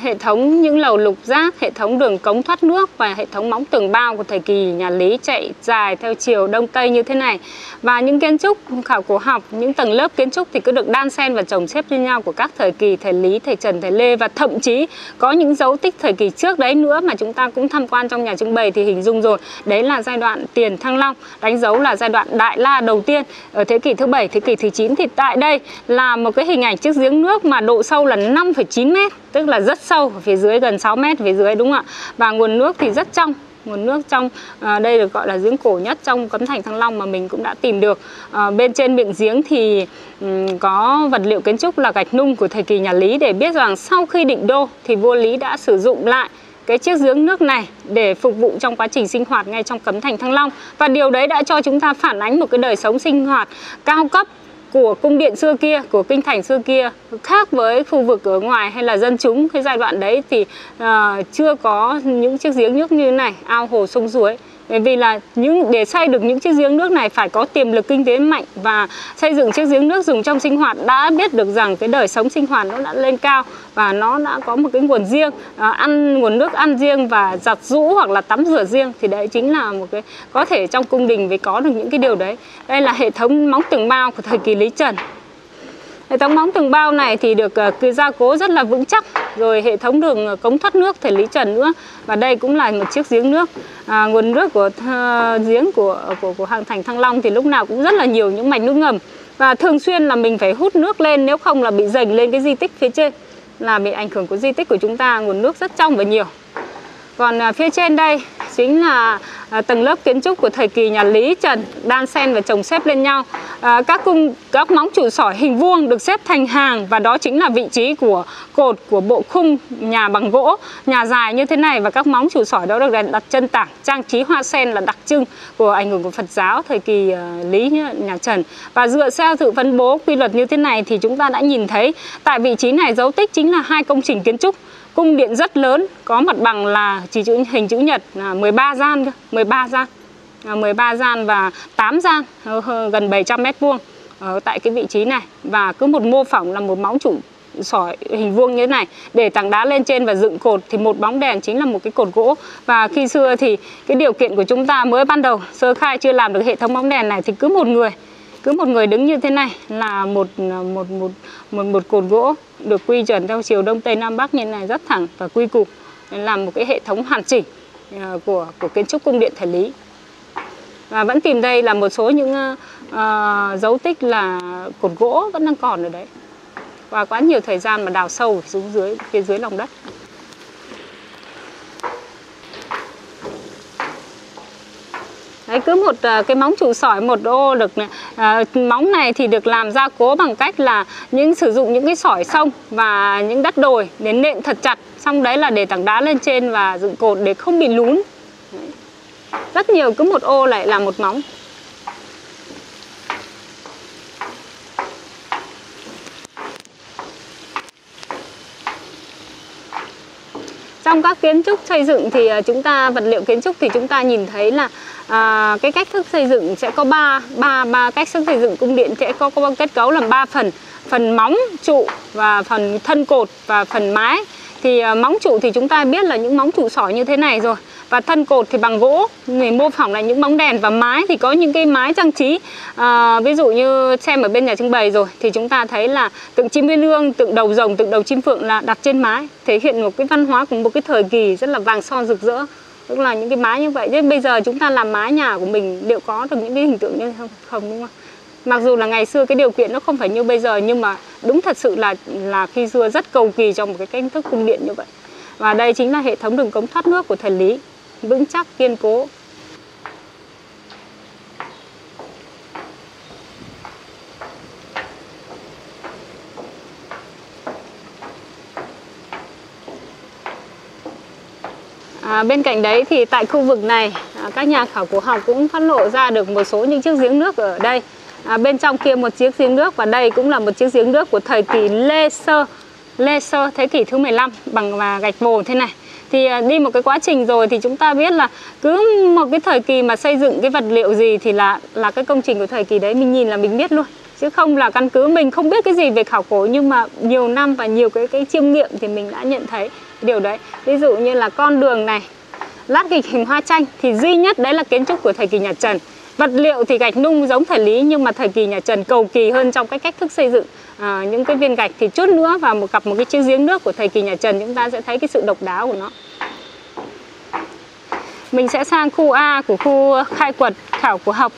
hệ thống những lầu lục giác, hệ thống đường cống thoát nước và hệ thống móng tường bao của thời kỳ nhà Lý chạy dài theo chiều đông tây như thế này. Và những kiến trúc khảo cổ học, những tầng lớp kiến trúc thì cứ được đan xen và chồng xếp lên nhau của các thời kỳ thời Lý, thời Trần, thời Lê và thậm chí có những dấu tích thời kỳ trước đấy nữa mà chúng ta cũng tham quan trong nhà trưng bày thì hình dung rồi. Đấy là giai đoạn tiền Thăng Long, đánh dấu là giai đoạn Đại La đầu tiên ở thế kỷ thứ bảy, thế kỷ thứ 9 thì tại đây là một cái hình ảnh chiếc giếng nước mà độ độ sâu là 5,9 mét tức là rất rất sâu ở phía dưới gần 6 mét phía dưới đúng không ạ? Và nguồn nước thì rất trong nguồn nước trong à, đây được gọi là giếng cổ nhất trong cấm thành thăng long mà mình cũng đã tìm được. À, bên trên miệng giếng thì um, có vật liệu kiến trúc là gạch nung của thời kỳ nhà lý để biết rằng sau khi định đô thì vua lý đã sử dụng lại cái chiếc giếng nước này để phục vụ trong quá trình sinh hoạt ngay trong cấm thành thăng long. Và điều đấy đã cho chúng ta phản ánh một cái đời sống sinh hoạt cao cấp của cung điện xưa kia của kinh thành xưa kia khác với khu vực ở ngoài hay là dân chúng cái giai đoạn đấy thì uh, chưa có những chiếc giếng nước như thế này ao hồ sông suối bởi vì là những để xây được những chiếc giếng nước này phải có tiềm lực kinh tế mạnh và xây dựng chiếc giếng nước dùng trong sinh hoạt đã biết được rằng cái đời sống sinh hoạt nó đã lên cao và nó đã có một cái nguồn riêng à, ăn nguồn nước ăn riêng và giặt rũ hoặc là tắm rửa riêng thì đấy chính là một cái có thể trong cung đình mới có được những cái điều đấy. Đây là hệ thống móng tường bao của thời kỳ lý trần. Hệ thống móng tường bao này thì được ờ, gia cố rất là vững chắc. Rồi hệ thống đường ờ, cống thoát nước thời Lý Trần nữa. Và đây cũng là một chiếc giếng nước. À, Nguồn nước của uh, giếng của, của của hàng thành Thăng Long thì lúc nào cũng rất là nhiều những mạch nước ngầm. Và thường xuyên là mình phải hút nước lên nếu không là bị dành lên cái di tích phía trên Là bị ảnh hưởng của di tích của chúng ta. Nguồn nước rất trong và nhiều. Còn uh, phía trên đây chính là tầng lớp kiến trúc của thời kỳ nhà Lý Trần đan xen và chồng xếp lên nhau. À, các cung các móng trụ sỏi hình vuông được xếp thành hàng và đó chính là vị trí của cột của bộ khung nhà bằng gỗ, nhà dài như thế này và các móng trụ sỏi đó được đặt chân tảng trang trí hoa sen là đặc trưng của ảnh hưởng của Phật giáo thời kỳ uh, Lý nhà Trần. Và dựa theo sự phân bố quy luật như thế này thì chúng ta đã nhìn thấy tại vị trí này dấu tích chính là hai công trình kiến trúc cung điện rất lớn có mặt bằng là chỉ chữ hình chữ nhật là 13 gian 13 gian. À, 13 gian và 8 gian ờ, gần 700 mét vuông ở tại cái vị trí này. Và cứ một mô phỏng là một móng chủ sỏi hình vuông như thế này. Để tảng đá lên trên và dựng cột thì một bóng đèn chính là một cái cột gỗ. Và khi xưa thì cái điều kiện của chúng ta mới ban đầu, sơ khai chưa làm được hệ thống bóng đèn này thì cứ một người, cứ một người đứng như thế này là một ờ, một một một một cột gỗ được quy chuẩn theo chiều đông tây nam bắc như thế này rất thẳng và quy cục làm một cái hệ thống hoàn chỉnh của của kiến trúc cung điện thời lý và vẫn tìm đây là một số những uh, dấu tích là cột gỗ vẫn đang còn ở đấy. Và quá nhiều thời gian mà đào sâu xuống dưới phía dưới lòng đất. Đấy, cứ một uh, cái móng trụ sỏi một ô được uh, móng này thì được làm gia cố bằng cách là những sử dụng những cái sỏi sông và những đất đồi để nện thật chặt. Xong đấy là để tảng đá lên trên và dựng cột để không bị lún rất nhiều cứ một ô lại là một móng. Trong các kiến trúc xây dựng thì à, chúng ta vật liệu kiến trúc thì chúng ta nhìn thấy là à, cái cách thức xây dựng sẽ có ba ba ba cách thức xây dựng. Cung điện sẽ có, có kết cấu làm ba phần phần móng trụ và phần thân cột và phần mái thì à, móng trụ thì chúng ta biết là những móng trụ sỏi như thế này rồi. Và thân cột thì bằng gỗ người mô phỏng lại những bóng đèn và mái thì có những cái mái trang trí à, ví dụ như xem ở bên nhà trưng bày rồi. Thì chúng ta thấy là tượng chim viên lương tượng đầu rồng tượng đầu chim phượng là đặt trên mái thể hiện một cái văn hóa của một cái thời kỳ rất là vàng son rực rỡ. Tức là những cái mái như vậy. Chứ bây giờ chúng ta làm mái nhà của mình liệu có được những cái hình tượng như không? Không đúng không? Mặc dù là ngày xưa cái điều kiện nó không phải như bây giờ nhưng mà đúng thật sự là là khi xưa rất cầu kỳ trong một cái cách thức cung điện như vậy. Và đây chính là hệ thống đường cống thoát nước của thần Lý vững chắc kiên cố. À, bên cạnh đấy thì tại khu vực này à, các nhà khảo cổ học cũng phát lộ ra được một số những chiếc giếng nước ở đây à, bên trong kia một chiếc giếng nước và đây cũng là một chiếc giếng nước của thời kỳ Lê Sơ Lê Sơ thế kỷ thứ 15 bằng và gạch vồ thế này. Thì à, đi một cái quá trình rồi thì chúng ta biết là cứ một cái thời kỳ mà xây dựng cái vật liệu gì thì là là cái công trình của thời kỳ đấy mình nhìn là mình biết luôn. Chứ không là căn cứ mình không biết cái gì về khảo cổ nhưng mà nhiều năm và nhiều cái cái chiêm nghiệm thì mình đã nhận thấy điều đấy. Ví dụ như là con đường này lát gạch hình hoa tranh thì duy nhất đấy là kiến trúc của thời kỳ nhà Trần vật liệu thì gạch nung giống thời Lý nhưng mà thời kỳ nhà Trần cầu kỳ hơn trong cái cách thức xây dựng. À, những cái viên gạch thì chút nữa và một cặp một cái chiếc giếng nước của thời kỳ nhà Trần chúng ta sẽ thấy cái sự độc đáo của nó. Mình sẽ sang khu A của khu khai quật khảo cổ học.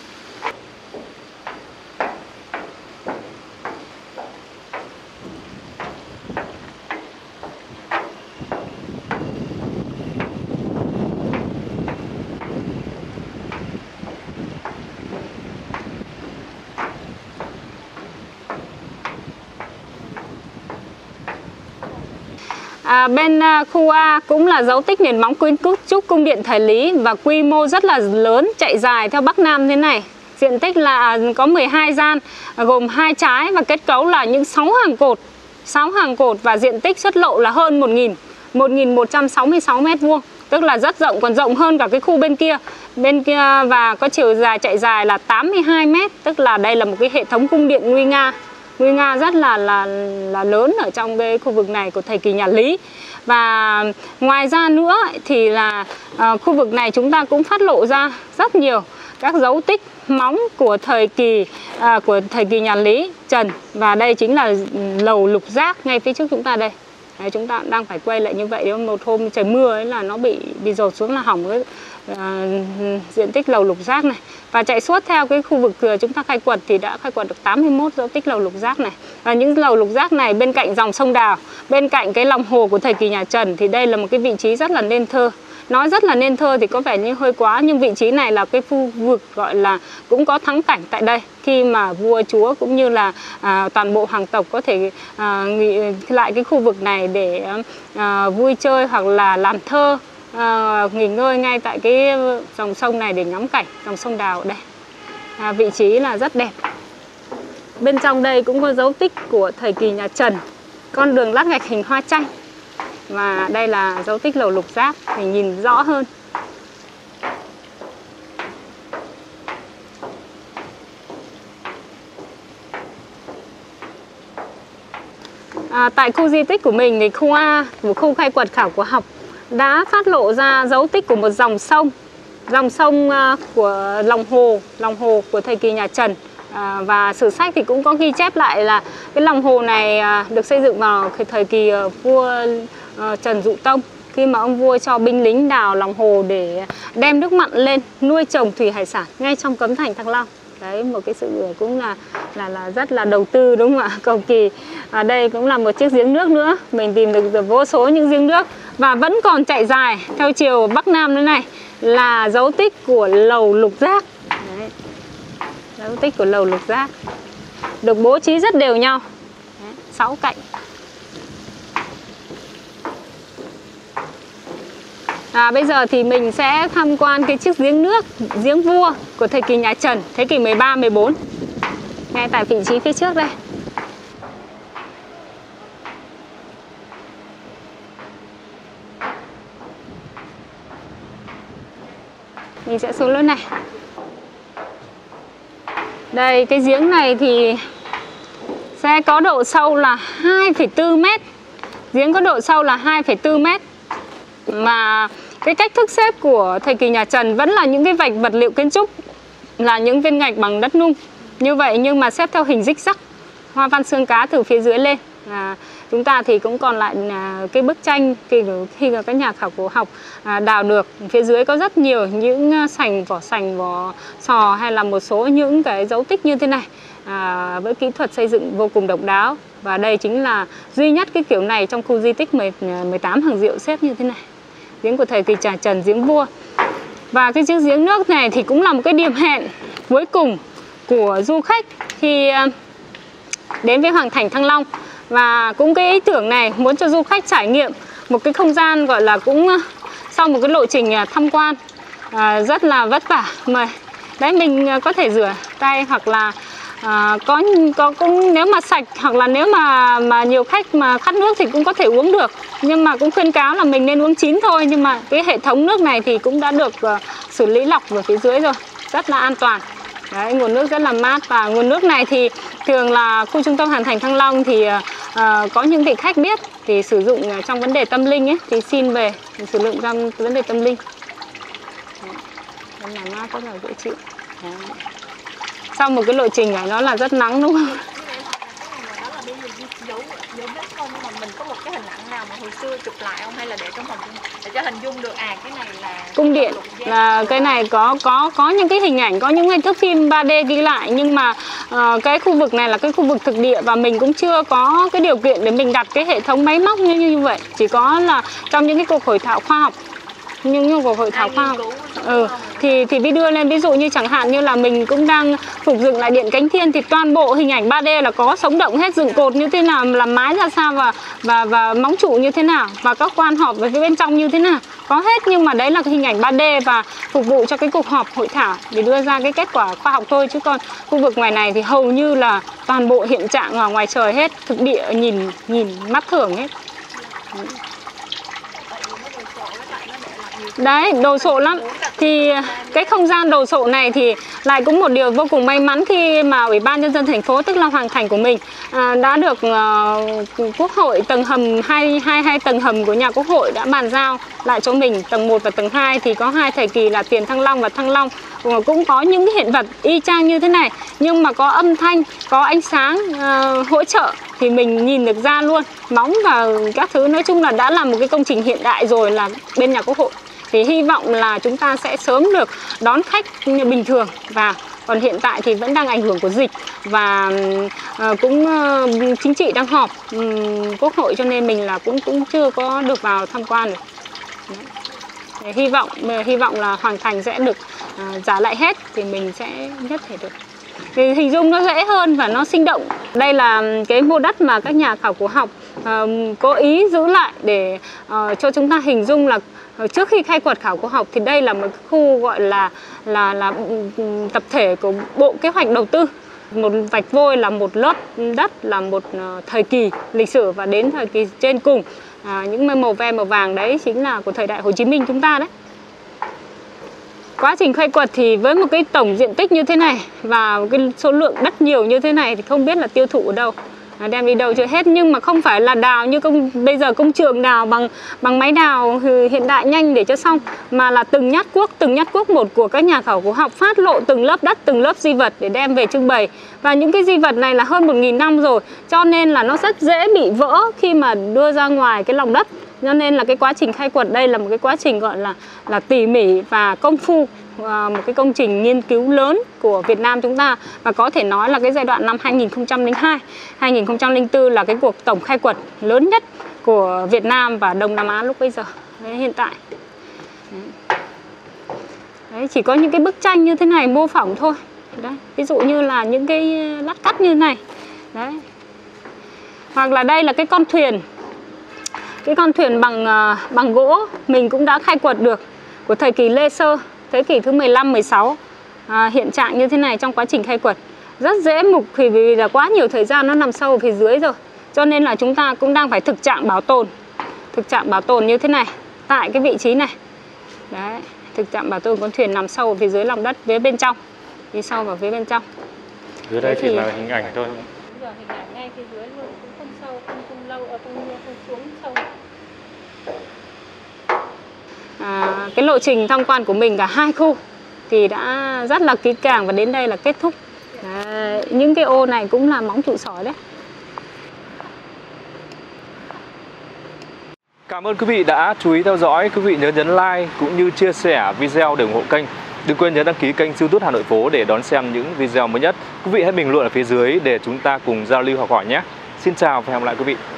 À, bên à, khu A cũng là dấu tích nền móng kiến trúc cung điện thời Lý và quy mô rất là lớn chạy dài theo Bắc Nam thế này. Diện tích là à, có 12 gian gồm hai trái và kết cấu là những 6 hàng cột. 6 hàng cột và diện tích xuất lộ là hơn 1.000 1.166 mét vuông tức là rất rộng còn rộng hơn cả cái khu bên kia bên kia và có chiều dài chạy dài là 82 mét tức là đây là một cái hệ thống cung điện nguy nga nguy nga rất là là là lớn ở trong cái khu vực này của thời kỳ nhà Lý. Và ngoài ra nữa thì là à, khu vực này chúng ta cũng phát lộ ra rất nhiều các dấu tích móng của thời kỳ à, của thời kỳ nhà Lý Trần. Và đây chính là lầu lục giác ngay phía trước chúng ta đây. Đấy, chúng ta đang phải quay lại như vậy. Một hôm trời mưa ấy là nó bị bị dột xuống là hỏng cái À, diện tích lầu lục giác này. Và chạy suốt theo cái khu vực chúng ta khai quật thì đã khai quật được 81 dấu tích lầu lục giác này. Và những lầu lục giác này bên cạnh dòng sông Đào bên cạnh cái lòng hồ của thời kỳ nhà Trần thì đây là một cái vị trí rất là nên thơ. Nói rất là nên thơ thì có vẻ như hơi quá nhưng vị trí này là cái khu vực gọi là cũng có thắng cảnh tại đây. Khi mà vua chúa cũng như là à, toàn bộ hoàng tộc có thể à, nghỉ lại cái khu vực này để à, vui chơi hoặc là làm thơ à, nghỉ ngơi ngay tại cái dòng sông này để ngắm cảnh dòng sông đào ở đây à, vị trí là rất đẹp. Bên trong đây cũng có dấu tích của thời kỳ nhà Trần con đường lát gạch hình hoa chanh. Và đây là dấu tích lầu lục giác thì nhìn rõ hơn. À, tại khu di tích của mình thì khu A, một khu khai quật khảo cổ học đã phát lộ ra dấu tích của một dòng sông dòng sông ờ, của lòng hồ lòng hồ của thời kỳ nhà Trần. À, và sử sách thì cũng có ghi chép lại là cái lòng hồ này ờ, được xây dựng vào thời kỳ vua Trần Dụ Tông khi mà ông vua cho binh lính đào lòng hồ để đem nước mặn lên nuôi trồng thủy hải sản ngay trong cấm thành Thăng Long đấy, một cái sự ờ, cũng là là là rất là đầu tư, đúng không ạ? Cầu kỳ. Ở đây cũng là một chiếc giếng nước nữa. Mình tìm được vô số những giếng nước và vẫn còn chạy dài theo chiều bắc nam thế này, là dấu tích của lầu lục giác. Đấy. dấu tích của lầu lục giác. Được bố trí rất đều nhau. Đấy. sáu cạnh. À, bây giờ thì mình sẽ tham quan cái chiếc giếng nước, giếng vua của thời kỳ nhà Trần, thế kỷ 13, 14 Ngay tại vị trí phía trước đây. Mình sẽ xuống luôn này. Đây, cái giếng này thì sẽ có độ sâu là 2,4 mét. Giếng có độ sâu là 2,4 mét. Mà cái cách thức xếp của thời kỳ nhà Trần vẫn là những cái vạch vật liệu kiến trúc là những viên gạch bằng đất nung. Như vậy nhưng mà xếp theo hình dích sắc hoa văn xương cá từ phía dưới lên. À, chúng ta thì cũng còn lại à, cái bức tranh khi khi các nhà khảo cổ học à, đào được. Phía dưới có rất nhiều những à, sành vỏ sành vỏ sò hay là một số những cái dấu tích như thế này. À, với kỹ thuật xây dựng vô cùng độc đáo. Và đây chính là duy nhất cái kiểu này trong khu di tích 18 à, hàng rượu xếp như thế này giếng của thời kỳ trà trần giếng vua. Và cái chiếc giếng nước này thì cũng là một cái điểm hẹn cuối cùng của du khách khi ờ, đến với Hoàng Thành Thăng Long. Và cũng cái ý tưởng này muốn cho du khách trải nghiệm một cái không gian gọi là cũng ờ, sau một cái lộ trình ờ, tham quan rất là vất vả. Mà đấy, mình có thể rửa tay hoặc là à, có có cũng nếu mà sạch hoặc là nếu mà mà nhiều khách mà khát nước thì cũng có thể uống được nhưng mà cũng khuyên cáo là mình nên uống chín thôi nhưng mà cái hệ thống nước này thì cũng đã được uh, xử lý lọc ở phía dưới rồi rất là an toàn Đấy, nguồn nước rất là mát và nguồn nước này thì thường là khu trung tâm Hàn Thành Thăng Long thì uh, có những vị khách biết thì sử dụng trong vấn đề tâm linh ấy thì xin về sử dụng trong vấn đề tâm linh. Đấy, rất là mát rất là dễ chịu. Đấy sau một cái lộ trình này nó là rất nắng đúng không? dấu dấu vết không mà mình có một cái hình ảnh nào mà hồi xưa chụp lại không? Hay là để trong phòng để cho hình dung được à cái này là cung điện là cái này có có có những cái hình ảnh có những cái thước phim 3D ghi lại nhưng mà uh, cái khu vực này là cái khu vực thực địa và mình cũng chưa có cái điều kiện để mình đặt cái hệ thống máy móc như như vậy. Chỉ có là trong những cái cuộc hội thảo khoa học những những cuộc hội thảo khoa học. ừ, thì thì mới đưa lên ví dụ như chẳng hạn như là mình cũng đang phục dựng lại điện cánh thiên thì toàn bộ hình ảnh 3D là có sống động hết dựng cột như thế nào làm mái ra sao và và và móng trụ như thế nào và các quan họp phía bên trong như thế nào. Có hết nhưng mà đấy là cái hình ảnh 3D và phục vụ cho cái cuộc họp hội thảo để đưa ra cái kết quả khoa học thôi. Chứ còn khu vực ngoài này thì hầu như là toàn bộ hiện trạng ở ngoài trời hết thực địa nhìn nhìn mắt thường hết Đấy, đồ sộ lắm. Thì cái không gian đồ sộ này thì lại cũng một điều vô cùng may mắn khi mà Ủy ban nhân dân thành phố tức là Hoàng Thành của mình à, đã được ờ, Quốc hội tầng hầm hai hai hai tầng hầm của nhà Quốc hội đã bàn giao lại cho mình. Tầng 1 và tầng 2 thì có hai thời kỳ là Tiền Thăng Long và Thăng Long. Ờ, cũng có những cái hiện vật y chang như thế này nhưng mà có âm thanh, có ánh sáng uh, hỗ trợ thì mình nhìn được ra luôn. Móng và các thứ nói chung là đã là một cái công trình hiện đại rồi là bên nhà Quốc hội thì hy vọng là chúng ta sẽ sớm được đón khách như bình thường. Và còn hiện tại thì vẫn đang ảnh hưởng của dịch và uh, cũng uh, chính trị đang họp um, quốc hội cho nên mình là cũng cũng chưa có được vào tham quan được. Đấy. hy vọng ờ, hy vọng là hoàn thành sẽ được uh, lại hết thì mình sẽ nhất thể được. Thì hình dung nó dễ hơn và nó sinh động. Đây là cái mô đất mà các nhà khảo cổ học uh, cố ý giữ lại để uh, cho chúng ta hình dung là trước khi khai quật khảo cổ học thì đây là một khu gọi là là là tập thể của bộ kế hoạch đầu tư. Một vạch vôi là một lớp đất là một ờ, thời kỳ lịch sử và đến thời kỳ trên cùng. À, những màu ve màu vàng đấy chính là của thời đại Hồ Chí Minh chúng ta đấy. Quá trình khai quật thì với một cái tổng diện tích như thế này và một cái số lượng đất nhiều như thế này thì không biết là tiêu thụ ở đâu đem đi đâu chưa hết, nhưng mà không phải là đào như công, bây giờ công trường đào bằng bằng máy đào hiện đại nhanh để cho xong, mà là từng nhát cuốc, từng nhát cuốc một của các nhà khảo cổ học phát lộ từng lớp đất, từng lớp di vật để đem về trưng bày. Và những cái di vật này là hơn 1.000 năm rồi, cho nên là nó rất dễ bị vỡ khi mà đưa ra ngoài cái lòng đất cho nên là cái quá trình khai quật đây là một cái quá trình gọi là là tỉ mỉ và công phu à, một cái công trình nghiên cứu lớn của Việt Nam chúng ta. Và có thể nói là cái giai đoạn năm 2002 2004 là cái cuộc tổng khai quật lớn nhất của Việt Nam và Đông Nam Á lúc bây giờ Đấy, hiện tại. Đấy, chỉ có những cái bức tranh như thế này mô phỏng thôi. Đấy, ví dụ như là những cái lát cắt như thế này. Đấy. Hoặc là đây là cái con thuyền. Cái con thuyền bằng à, bằng gỗ Mình cũng đã khai quật được Của thời kỳ Lê Sơ Thế kỷ thứ 15, 16 à, Hiện trạng như thế này trong quá trình khai quật. Rất dễ mục vì, vì là quá nhiều thời gian nó nằm sâu ở phía dưới rồi Cho nên là chúng ta cũng đang phải thực trạng bảo tồn Thực trạng bảo tồn như thế này Tại cái vị trí này. Đấy Thực trạng bảo tồn con thuyền nằm sâu ở phía dưới lòng đất Phía bên trong Đi sâu vào phía bên trong. Dưới đây chỉ thì- là hình ảnh thôi. giờ hình ảnh ngay phía dưới luôn cũng không sâu không không lâu ở không không xuống sâu à, cái lộ trình tham quan của mình cả hai khu thì đã rất là kỹ càng và đến đây là kết thúc à, những cái ô này cũng là móng trụ sỏi đấy Cảm ơn quý vị đã chú ý theo dõi. Quý vị nhớ nhấn like cũng như chia sẻ video để ủng hộ kênh. Đừng quên nhấn đăng ký kênh YouTube Hà Nội Phố để đón xem những video mới nhất. Quý vị hãy bình luận ở phía dưới để chúng ta cùng giao lưu học hỏi nhé. Xin chào và hẹn gặp lại quý vị.